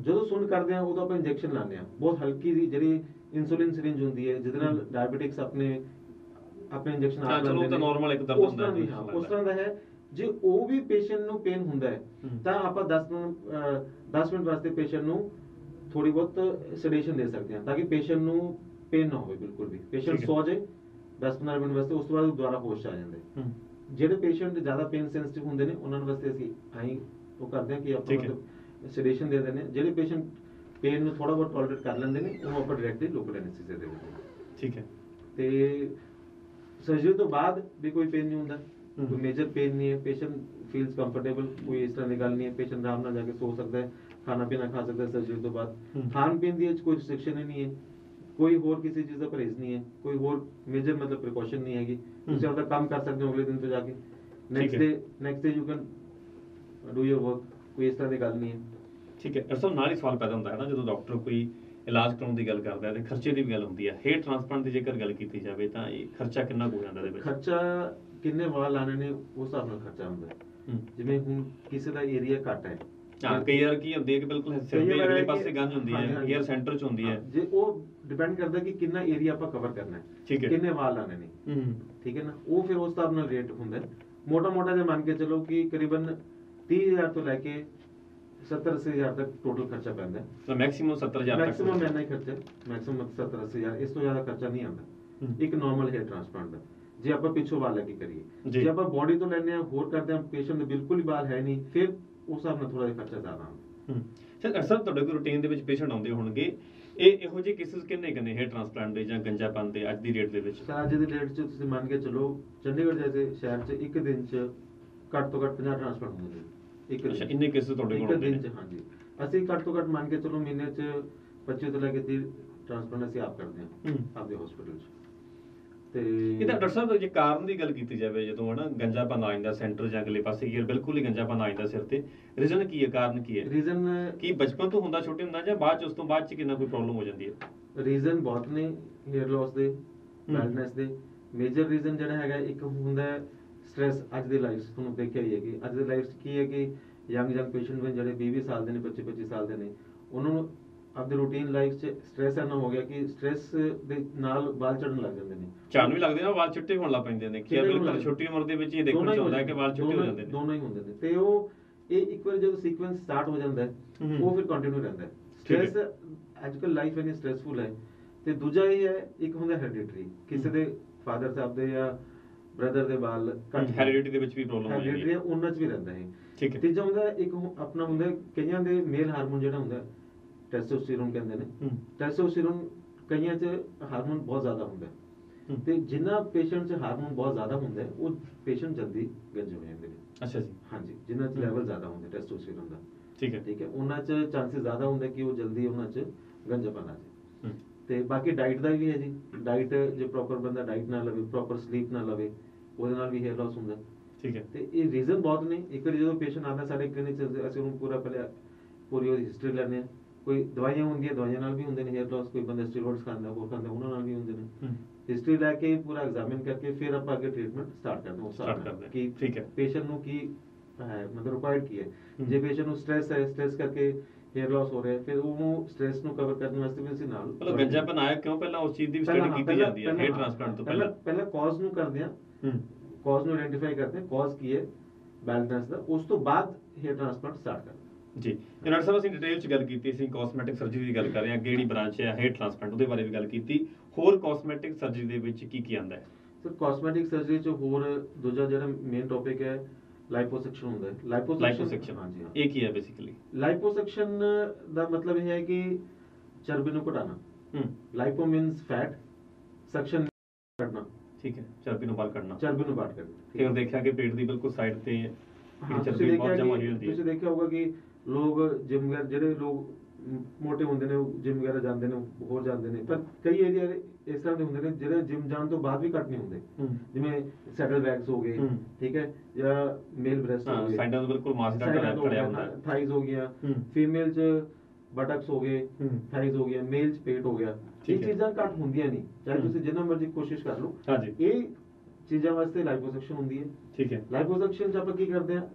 ਜਦੋਂ ਸੁਣ ਕਰਦੇ ਹਾਂ ਉਦੋਂ ਆਪਾਂ ਇੰਜੈਕਸ਼ਨ ਲਾਉਂਦੇ ਹਾਂ। ਬਹੁਤ ਹਲਕੀ ਦੀ ਜਿਹੜੀ ਇਨਸੂਲਿਨ ਸਿਰਿੰਜ ਹੁੰਦੀ ਹੈ ਜਿਹਦੇ ਨਾਲ। ਡਾਇਬੀਟਿਕਸ ਆਪਣੇ ਆਪਣੇ ਇੰਜੈਕਸ਼ਨ ਹਾਂ, ਚਲੋ ਉਹ ਤਾਂ normal ਇੱਕ ਦਰਦ ਹੁੰਦਾ ਉਸ ਤਰ੍ਹਾਂ ਦਾ ਹੈ। ਜੇ ਉਹ ਵੀ ਪੇਸ਼ੈਂਟ ਨੂੰ ਪੇਨ ਹੁੰਦਾ ਹੈ। ਤਾਂ ਆਪਾਂ 10 ਮਿੰਟ 10 ਮਿੰਟ ਵਾਸਤੇ ਪੇਸ਼ੈਂਟ ਨੂੰ ਥੋੜੀ ਬਹੁਤ ਸੈਡੇਸ਼ਨ ਦੇ ਸਕਦੇ ਹਾਂ ਤਾਂ ਕਿ ਪੇਸ਼ੈਂਟ ਨੂੰ ਪੇਨ ਨਾ ਹੋਵੇ ਬਿਲਕੁਲ ਵੀ ਪੇਸ਼ੈਂਟ। ਸੌ ਜਾਏ 10-15 ਮਿੰਟ ਵਾਸਤੇ ਉਸ ਤੋਂ ਬਾਅਦ ਉਹ ਦੁਬਾਰਾ ਹੋਸ਼ ਆ ਜਾਂਦਾ ਜਿਹੜੇ ਪੇਸ਼ੈਂਟ ਜ਼ਿਆਦਾ ਪੇਨ ਸੈਂਸਿਟਿਵ ਹੁੰਦੇ ਨੇ ਉਹਨਾਂ ਨੂੰ ਵਾਸਤੇ ਅਸੀਂ ਆਈ ਉਹ ਕਰਦੇ ਹਾਂ ਕਿ ਆਪਾਂ। ਮਤਲਬ ਸੈਡੇਸ਼ਨ ਦੇ ਦਿੰਦੇ ਹਾਂ ਜਿਹੜੇ ਪੇਸ਼ੈਂਟ ਪੇਨ ਨੂੰ ਥੋੜਾ ਬਹੁਤ ਟੋਲਰੇਟ ਕਰ ਲੈਂਦੇ ਨੇ ਉਹਨੂੰ ਆਪਾਂ ਡਾਇਰੈਕਟਲੀ ਲੋਕਲ ਐਨੈਸਥੀਸੀਆ ਦੇ ਦਿੰਦੇ ਠੀਕ ਹੈ ਤੇ ਸਰਜਰੀ ਤੋਂ ਬਾਅਦ ਵੀ ਕੋਈ ਪੇਨ ਨਹੀਂ ਹੁੰਦਾ। ਕੋਈ ਮੇਜਰ ਪੇਨ ਨਹੀਂ ਹੈ ਪੇਸ਼ੈਂਟ ਫੀਲਸ ਕੰਫਰਟੇਬਲ ਕੋਈ ਇਸ ਤਰ੍ਹਾਂ ਦੀ ਗੱਲ ਨਹੀਂ ਹੈ ਪੇਸ਼ੈਂਟ ਆਰਾਮ ਨਾਲ ਜਾ ਕੇ ਸੋ ਸਕਦਾ ਹੈ ਖਾਣਾ ਪੀਣਾ ਖਾ ਸਕਦਾ ਹੈ ਸਰਜਰੀ ਤੋਂ ਬਾਅਦ। ਖਾਣ ਪੀਣ ਦੀ ਕੋਈ ਰਿਸਟ੍ਰਿਕਸ਼ਨ ਨਹੀਂ ਹੈ। ਕੋਈ ਹੋਰ ਕਿਸੇ ਚੀਜ਼ ਦਾ ਪਰਹੇਜ਼ ਨਹੀਂ ਹੈ ਕੋਈ ਹੋਰ ਮੇਜਰ ਮਤਲਬ ਪ੍ਰੀਕਾਸ਼ਨ ਨਹੀਂ ਹੈਗੀ। ਤੁਸੀਂ ਆਪਣਾ ਕੰਮ ਕਰ ਸਕਦੇ ਹੋ ਅਗਲੇ ਦਿਨ ਤੋਂ ਜਾ ਕੇ। Next. Day next day you can do your work ਕੋਈ ਇਸ ਤਰ੍ਹਾਂ ਦੀ ਗੱਲ ਨਹੀਂ ਹੈ। ਠੀਕ ਹੈ। ਸਾਹਿਬ ਨਾਲ ਹੀ ਸਵਾਲ ਪੈਦਾ ਹੁੰਦਾ ਹੈ ਨਾ ਜਦੋਂ ਡਾਕਟਰ ਕੋਈ ਇਲਾਜ ਕਰਾਉਣ ਦੀ ਗੱਲ ਕਰਦਾ ਹੈ ਤੇ ਖਰਚੇ ਦੀ ਵੀ ਗੱਲ ਹੁੰਦੀ ਹੈ। ਹੇਅਰ ਟ੍ਰਾਂਸਪਲਾਂਟ ਦੀ ਜੇਕਰ ਗੱਲ ਕੀਤੀ ਜਾਵੇ ਤਾਂ ਇਹ ਖਰਚਾ ਕਿੰਨਾ ਹੋ ਜਾਂਦਾ ਵਿੱਚ? ਖਰਚਾ ਕਿੰਨੇ ਵਾਲ ਲਾਣੇ ਨੇ ਉਸ ਹਿਸਾਬ ਨਾਲ ਖਰਚਾ ਹੁੰਦਾ ਹੈ। ਹੂੰ। ਜਿਵੇਂ ਹੁਣ ਕਿਸੇ ਦਾ ਏਰੀਆ ਘੱਟ ਹੈ। ਹਾਂ ਕਈ ਵਾਰ ਕੀ ਹੁੰਦੀ ਹੈ ਕਿ ਬਿਲਕੁਲ ਸਿਰ ਦੇ ਅਗਲੇ ਪਾਸੇ ਗੰਜ ਹੁੰਦੀ ਹਾਂਜੀ, ਹੈ ਹਾਂਜੀ। ਹੇਅਰ ਸੈਂਟਰ 'ਚ ਹੁੰਦੀ ਹੈ। ਹਾਂ, ਜੇ ਉਹ ਡਿਪੈਂਡ ਕਰਦਾ ਕਿ ਕਿੰਨਾ ਏਰੀਆ ਆਪਾਂ ਕਵਰ ਕਰਨਾ ਹੈ ਠੀਕ ਹੈ। ਕਿੰਨੇ ਵਾਲ ਲਾਣੇ ਨੇ। ਹੂੰ। ਠੀਕ ਹੈ ਨਾ? ਉਹ ਫਿਰ ਉਸ ਹਿਸਾਬ ਨਾਲ ਰੇਟ ਹੁੰਦਾ ਮੋਟਾ ਮੋਟਾ ਜੇ ਮੰਨ ਕੇ ਚੱਲੋ ਕਿ ਕਰੀਬਨ 30000 ਤੋਂ ਲੈ ਕੇ 70 80000 ਤੱਕ ਟੋਟਲ ਖਰਚਾ ਪੈਂਦਾ ਤਾਂ ਮੈਕਸਿਮਮ 70000 ਤੱਕ ਮੈਕਸਿਮਮ ਇੰਨਾ ਹੀ ਖਰਚਾ ਮੈਕਸਿਮਮ 70 80000 ਇਸ ਤੋਂ ਜ਼ਿਆਦਾ ਖਰਚਾ ਨਹੀਂ ਆਉਂਦਾ। ਹੂੰ। ਇੱਕ ਨਾਰਮਲ ਹੈਅਰ ਟ੍ਰਾਂਸਪਲਾਂਟ ਦਾ। ਜੇ ਆਪਾਂ ਪਿੱਛੋਂ ਵਾਲ ਲੈ ਕੇ ਕਰੀਏ। ਜੀ। ਆਪਾਂ ਬੋਡੀ ਤੋਂ ਲੈਂਦੇ ਆ ਹੋਰ ਕਰਦੇ ਆ ਪੇਸ਼ੈਂਟ ਦੇ ਬਿਲਕੁਲ ਹੀ ਵਾਲ ਹੈ ਨਹੀਂ ਫਿਰ ਉਸ ਹਿਸਾਬ ਨਾਲ ਥੋੜਾ ਜਿਹਾ ਖਰਚਾ ਜ਼ਿਆਦਾ ਆਉਂਦਾ। ਹੂੰ। ਸਰ ਸਾਹਿਬ ਤੁਹਾਡੇ ਕੋਲ ਰੂਟੀਨ ਦੇ ਵਿੱਚ ਪੇਸ਼ੈਂਟ ਆਉਂਦੇ ਹੋਣਗੇ। ਇਹ ਇਹੋ ਜਿਹੇ ਕੇਸਿਸ ਕਿੰਨੇ ਕਿੰਨੇ ਹੇਅਰ ਟ੍ਰਾਂਸਪਲਾਂਟ ਦੇ ਜਾਂ ਗੰਜਾਪਨ ਦੇ ਅੱਜ ਦੀ ਡੇਟ ਦੇ ਵਿੱਚ? ਅੱਜ ਦੀ ਡੇਟ 'ਚ ਤੁਸੀਂ ਮੰਨ ਕੇ ਚਲੋ ਚੰਡੀਗੜ੍ਹ ਜੈਸੇ ਸ਼ਹਿਰ 'ਚ ਇੱਕ ਦਿਨ 'ਚ ਘੱਟ ਤੋਂ ਘੱਟ 50 ਟ੍ਰਾਂਸਪਲਾਂਟ ਹੁੰਦੇ ਨੇ। ਇੱਕ ਅੱਛਾ, ਇੰਨੇ cases ਤੁਹਾਡੇ ਕੋਲ ਹੁੰਦੇ ਨੇ? ਹਾਂਜੀ। ਅਸੀਂ ਘੱਟ ਤੋਂ ਘੱਟ ਮੰਨ ਕੇ ਚਲੋ ਮਹੀਨੇ 'ਚ 25 ਤੋਂ ਲੈ ਕੇ 30 ਟ੍ਰਾਂਸਪਲਾਂਟ ਅਸੀਂ ਆਪ ਕਰਦੇ ਹਾਂ ਹੂੰ। ਆਪਦੇ ਹਸਪੀਟਲ 'ਚ। ਤੇ ਇਹਦਾ ਡਾਕਟਰ ਸਾਹਿਬ ਜੇ ਕਾਰਨ ਦੀ ਗੱਲ ਕੀਤੀ ਜਾਵੇ ਜਦੋਂ ਹਨਾ ਗੰਜਾਪਨ ਆ ਜਾਂਦਾ ਸੈਂਟਰ ਜਾਂ ਅਗਲੇ ਪਾਸੇ ਹੀ ਬਿਲਕੁਲ ਹੀ ਗੰਜਾਪਨ ਆ ਜਾਂਦਾ ਸਿਰ ਤੇ। ਰੀਜ਼ਨ ਕੀ ਹੈ ਕਾਰਨ ਕੀ ਹੈ? ਰੀਜ਼ਨ ਕੀ ਬਚਪਨ ਤੋਂ ਹੁੰਦਾ ਛੋਟੇ ਹੁੰਦਾ ਜਾਂ ਬਾਅਦ ਚ ਉਸ ਤੋਂ ਬਾਅਦ ਚ ਕਿੰਨਾ ਕੋਈ ਪ੍ਰੋਬਲਮ ਹੋ ਜਾਂਦੀ ਹੈ? ਰੀਜ਼ਨ ਬਹੁਤ ਨੇ ਹੇਅਰ ਲਾਸ ਦੇ। ਬੈਲਨੈਸ ਦੇ। ਮੇਜਰ ਰੀਜ਼ਨ ਜਿਹੜਾ ਹੈਗਾ ਇੱਕ ਹੁੰਦਾ ਸਟ੍ਰੈਸ ਅੱਜ ਦੀ ਲਾਈਫ ਤੁਹਾਨੂੰ ਦੇਖਿਆ ਹੀ ਹੈ ਕਿ ਅੱਜ ਦੀ ਲਾਈਫ ਕੀ ਹੈ ਕਿ ਯੰਗ ਯੰਗ ਪੇਸ਼ੈਂਟ ਨੇ ਜਿਹੜੇ 20 20 ਸਾਲ ਦੇ ਨੇ 25 25 ਸਾਲ ਦੇ ਨੇ ਉਹਨਾਂ ਨੂੰ ਆਪਦੀ ਰੂਟੀਨ ਲਾਈਫ 'ਚ ਸਟ੍ਰੈਸ ਇੰਨਾ ਹੋ ਗਿਆ ਕਿ ਸਟ੍ਰੈਸ ਦੇ ਨਾਲ ਵਾਲ ਚੜਨ ਲੱਗ ਜਾਂਦੇ ਨੇ। ਚਾਨ ਵੀ ਲੱਗਦੇ ਨਾ ਵਾਲ ਚਿੱਟੇ ਹੋਣ ਲੱਗ ਪੈਂਦੇ ਨੇ ਕਿ ਬਿਲਕੁਲ ਛੋਟੀ ਉਮਰ ਦੇ ਵਿੱਚ ਇਹ ਦੇਖਣ ਚ ਹੀ ਆਉਂਦਾ ਹੈ ਕਿ ਵਾਲ ਚਿੱਟੇ ਹੋ ਜਾਂਦੇ ਨੇ। ਦੋਨੋਂ ਹੀ ਹੁੰਦੇ ਨੇ। ਤੇ ਉਹ ਇਹ ਇੱਕ ਵਾਰ ਜਦੋਂ ਸੀਕੁਐਂਸ ਸਟਾਰਟ ਹੋ ਜਾਂਦਾ ਹੈ ਹੂੰ। ਉਹ ਫਿਰ ਕੰਟੀਨਿਊ ਰਹਿੰਦਾ ਹੈ। ਹੈ। ਸਟ੍ਰੈਸ ਅੱਜਕੱਲ ਲਾਈਫ ਇੰਨੀ ਸਟ੍ਰੈਸਫੁਲ ਹੈ। ਤੇ ਦੂਜਾ ਇਹ ਹੈ ਇੱਕ ਹੁੰਦਾ ਹੈਰੀਡਿਟਰੀ ਕਿਸੇ ਹੂੰ। ਦੇ ਫਾਦਰ ਸਾਹਿਬ ਦੇ ਜਾਂ ਬ੍ਰਦਰ ਦੇ ਵਾਲ ਹੈਰੀਡਿਟੀ ਦੇ ਵਿੱਚ ਵੀ ਪ੍ਰੋਬਲਮ ਹੋ। ਜਾਂਦੀ ਹੈ ਉਹਨਾਂ 'ਚ ਵੀ ਰਹਿੰਦਾ ਹੈ ਠੀਕ ਹੈ। ਤੀਜਾ ਹੁੰਦਾ ਇੱਕ ਹੁ- ਆਪਣਾ ਹੁੰਦਾ ਹੈ, ਕਈਆਂ ਦੇ ਮੇਲ ਹਾਰਮੋਨ ਜਿਹੜਾ ਹੁੰਦਾ ਟੈਸਟੋਸਟੇਰੋਨ ਕਹਿੰਦੇ ਨੇ। ਟੈਸਟੋਸਟੇਰੋਨ ਕਈਆਂ 'ਚ ਹਾਰਮੋਨ ਬਹੁਤ ਜ਼ਿਆਦਾ ਹੁੰਦਾ। ਤੇ ਜਿੰਨਾ ਪੇਸ਼ੈਂਟ 'ਚ ਹਾਰਮੋਨ ਬਹੁਤ ਜ਼ਿਆਦਾ ਹੁੰਦਾ ਉਹ ਪੇਸ਼ੈਂਟ ਜਲਦੀ ਗੰਜੇ ਹੋ ਜਾਂਦੇ ਨੇ ਅੱਛਾ ਜੀ ਹਾਂਜੀ ਜਿਨ੍ਹਾਂ 'ਚ। ਲੈਵਲ ਜ਼ਿਆਦਾ ਹੁੰਦਾ ਟੈਸਟੋਸਟੇਰੋਨ ਦਾ ਠੀਕ ਹੈ ਠੀਕ ਹੈ ਉਹਨਾਂ 'ਚ ਚਾਂਸਸ ਜ਼ਿਆਦਾ ਹੁੰਦੇ ਕਿ ਉਹ ਜਲਦੀ ਉਹਨਾਂ 'ਚ ਗੰਜਾਪਨ ਆ ਜਾਏ। ਤੇ ਬਾਕੀ ਡਾਈਟ ਦਾ ਵੀ ਹੈ ਜੀ ਡਾਈਟ ਜੇ ਪ੍ਰੋਪਰ ਬੰਦਾ ਡਾਈਟ ਨਾ ਲਵੇ ਪ੍ਰੋਪਰ ਸਲੀਪ ਨਾ ਲਵੇ ਉਹਦੇ ਨਾਲ ਵੀ ਹੇਅਰ ਲਾਸ ਹੁੰਦਾ। ਠੀਕ ਹੈ ਤੇ ਇਹ ਰੀਜ਼ਨ ਬਹੁਤ ਨੇ ਇੱਕ ਵਾਰੀ ਜਦੋਂ ਪੇਸ਼ੈਂਟ ਆਉਂਦਾ ਸਾਡੇ ਕਲੀਨਿਕ 'ਚ ਅਸੀਂ ਉਹਨੂੰ ਪੂਰਾ ਪਹਿਲੇ ਪੂਰੀ ਉਹਦੀ ਹਿਸਟਰੀ ਲੈਂਦੇ ਆ ਕੋਈ ਦਵਾਈਆਂ ਹੁੰਦੀਆਂ ਦਵਾਈਆਂ ਨਾਲ ਵੀ ਹੁੰਦੇ ਨੇ ਹੇਅਰ ਲਾਸ ਕੋਈ ਬੰਦਾ ਸਟੀਰੋਇਡਸ ਖਾਂਦਾ ਹੋਰ ਖਾਂਦਾ ਉਹਨਾਂ ਨਾਲ ਵੀ ਹੁੰਦੇ ਨੇ। ਹਿਸਟਰੀ ਲੈ ਕੇ ਪੂਰਾ ਐਗਜ਼ਾਮਿਨ ਕਰਕੇ ਫਿਰ ਆਪਾਂ ਅੱਗੇ ਟ੍ਰੀਟਮੈਂਟ ਸਟਾਰਟ ਕਰਦੇ ਹਾਂ ਨਾਲ ਕਰਦੇ ਹਾਂ। ਕਿ ਠੀਕ ਹੈ। ਪੇਸ਼ੈਂਟ ਨੂੰ ਕੀ ਹੈ ਮਤਲਬ ਰਿਕੁਆਇਰਡ ਕੀ ਹੈ। ਜੇ ਪੇਸ਼ੈਂਟ ਨੂੰ ਸਟ੍ਰੈਸ ਹੈ ਸਟ੍ਰੈਸ ਕਰਕੇ ਹੇਅਰ ਲਾਸ ਹੋ ਰਿਹਾ ਫਿਰ ਉਹਨੂੰ ਸਟ੍ਰੈਸ ਨੂੰ ਕਵਰ ਕਰਨ ਵਾਸਤੇ ਵੀ ਅਸੀਂ ਨਾਲ ਮਤਲਬ ਗੰਜਾਪਨ ਆਇਆ ਕਿਉਂ? ਪਹਿਲਾਂ ਉਸ ਚੀਜ਼ ਦੀ ਸਟੱਡੀ ਕੀਤੀ ਜਾਂਦੀ ਹੈ ਹੇਅਰ ਟ੍ਰਾਂਸਪਲਾਂਟ ਤੋਂ ਪਹਿਲਾਂ ਪਹਿਲਾਂ। ਕਾਜ਼ ਨੂੰ ਕਰਦੇ ਹਾਂ। ਹੂੰ। ਕਾਜ਼ ਨੂੰ ਆਇਡੈਂਟੀਫਾਈ ਕਰਦੇ ਹਾਂ ਕਾਜ਼ ਕੀ ਹੈ? ਬੈਲੈਂਸ ਦਾ। ਉਸ ਤੋਂ ਬਾਅਦ ਹੇਅਰ ਟ੍ਰਾਂਸਪਲਾਂਟ ਸਟਾਰਟ ਕਰਦੇ ਹਾਂ। ਜੀ। ਤੇ ਡਾਕਟਰ ਸਾਹਿਬ ਅਸੀਂ ਡਿਟੇਲ ਚ ਗੱਲ ਕੀਤੀ ਸੀ ਕਾਸਮੈਟਿਕ ਸਰਜਰੀ ਦੀ ਗੱਲ ਕਰ ਰਹੇ ਹਾਂ। ਕਿਹੜੀ ਬ੍ਰਾਂਚ ਹੈ ਹੇਅਰ ਟ੍ਰਾਂਸਪਲਾਂਟ ਉਹਦੇ ਬਾਰੇ ਵੀ ਗੱਲ ਕੀਤੀ। ਹੋਰ ਕਾਸਮੈਟਿਕ ਸਰਜਰੀ ਦੇ ਵਿੱਚ ਕੀ ਕੀ ਆਂਦਾ ਹੈ? ਸਰ ਕਾਸਮੈਟਿਕ ਸਰਜਰੀ ਚ ਹੋਰ ਦੂਜਾ ਜਿਹੜਾ ਮੇਨ ਟੌਪਿਕ ਹੈ ਲਾਈਪੋਸੈਕਸ਼ਨ ਹੁੰਦਾ ਹੈ। ਲਾਈਪੋਸੈਕਸ਼ਨ ਹਾਂਜੀ ਇਹ ਕੀ ਹੈ ਬੇਸਿਕਲੀ ਲਾਈਪੋਸੈਕਸ਼ਨ ਦਾ ਮਤਲਬ ਇਹ ਹੈ ਕਿ ਚਰਬੀ ਨੂੰ ਘਟਾਉਣਾ। ਹੂੰ। ਲਾਈਪੋ ਮੀਨਸ ਫੈਟ ਸੈਕਸ਼ਨ ਕਰਨਾ ਠੀਕ ਹੈ ਚਰਬੀ ਨੂੰ ਬਾਹਰ ਕੱਢਣਾ। ਚਰਬੀ ਨੂੰ ਬਾਹਰ ਠੀਕ ਫਿਰ। ਦੇਖਿਆ ਕਿ ਪੇਟ ਦੀ ਬਿਲਕੁਲ ਸਾਈਡ ਤੇ ਚਰਬੀ ਬਹੁਤ ਦੇਖਿਆ ਜਮਾ ਹੋਈ ਕਿ ਹੁੰਦੀ ਹੈ। ਤੁਸੀਂ ਦੇਖਿਆ ਹੋਊਗਾ ਕਿ ਲੋਕ ਜਿਮ ਵਗੈਰਾ ਜਿਹੜੇ ਲੋਕ ਮੋਟੇ ਹੁੰਦੇ ਨੇ ਜਿਮ ਵਗੈਰਾ ਜਾਂਦੇ ਨੇ ਹੋਰ ਜਾਂਦੇ ਨੇ। ਪਰ ਕਈ ਏਰੀਆ ਇਸ ਤਰ੍ਹਾਂ ਦੇ ਹੁੰਦੇ ਨੇ ਜਿਹੜੇ ਜਿਮ ਜਾਣ ਤੋਂ ਬਾਅਦ ਵੀ ਘੱਟ ਨਹੀਂ ਹੁੰਦੇ। ਜਿਵੇਂ ਸੈਟਲ ਬੈਗਸ ਹੋ ਗਏ। ਠੀਕ ਹੈ ਜਾਂ ਮੇਲ ਬ੍ਰੈਸਟ ਹੋ ਗਏ। ਸਾਈਡਾਂ ਤੋਂ ਬਿਲਕੁਲ ਮਾਸ ਦਾ ਹੋ ਹੁੰਦਾ। ਥਾਈਜ਼ ਹੋ ਗਿਆ। ਫੀਮੇਲ ਚ ਬਟਕਸ ਹੋ ਗਏ। ਥਾਈਜ਼ ਹੋ ਗਿਆ ਮੇਲ ਚ ਪੇਟ ਹੋ ਗਿਆ। ਇਹ। ਚੀਜ਼ਾਂ ਘੱਟ ਹੁੰਦੀਆਂ ਨਹੀਂ। ਚਾਹੇ। ਤੁਸੀਂ ਜਿੰਨਾ ਮਰਜ਼ੀ ਕੋਸ਼ਿਸ਼ ਕਰ ਲਓ। ਹਾਂਜੀ। ਇਹ ਚੀਜ਼ਾਂ ਵਾਸਤੇ ਲਾਈਪੋਸੈਕਸ਼ਨ ਹੁੰਦੀ ਹੈ। ਠੀਕ ਹੈ। ਲਾਈਪੋਸੈਕਸ਼ਨ ਚ ਆਪਾਂ ਕੀ ਕਰਦੇ ਆ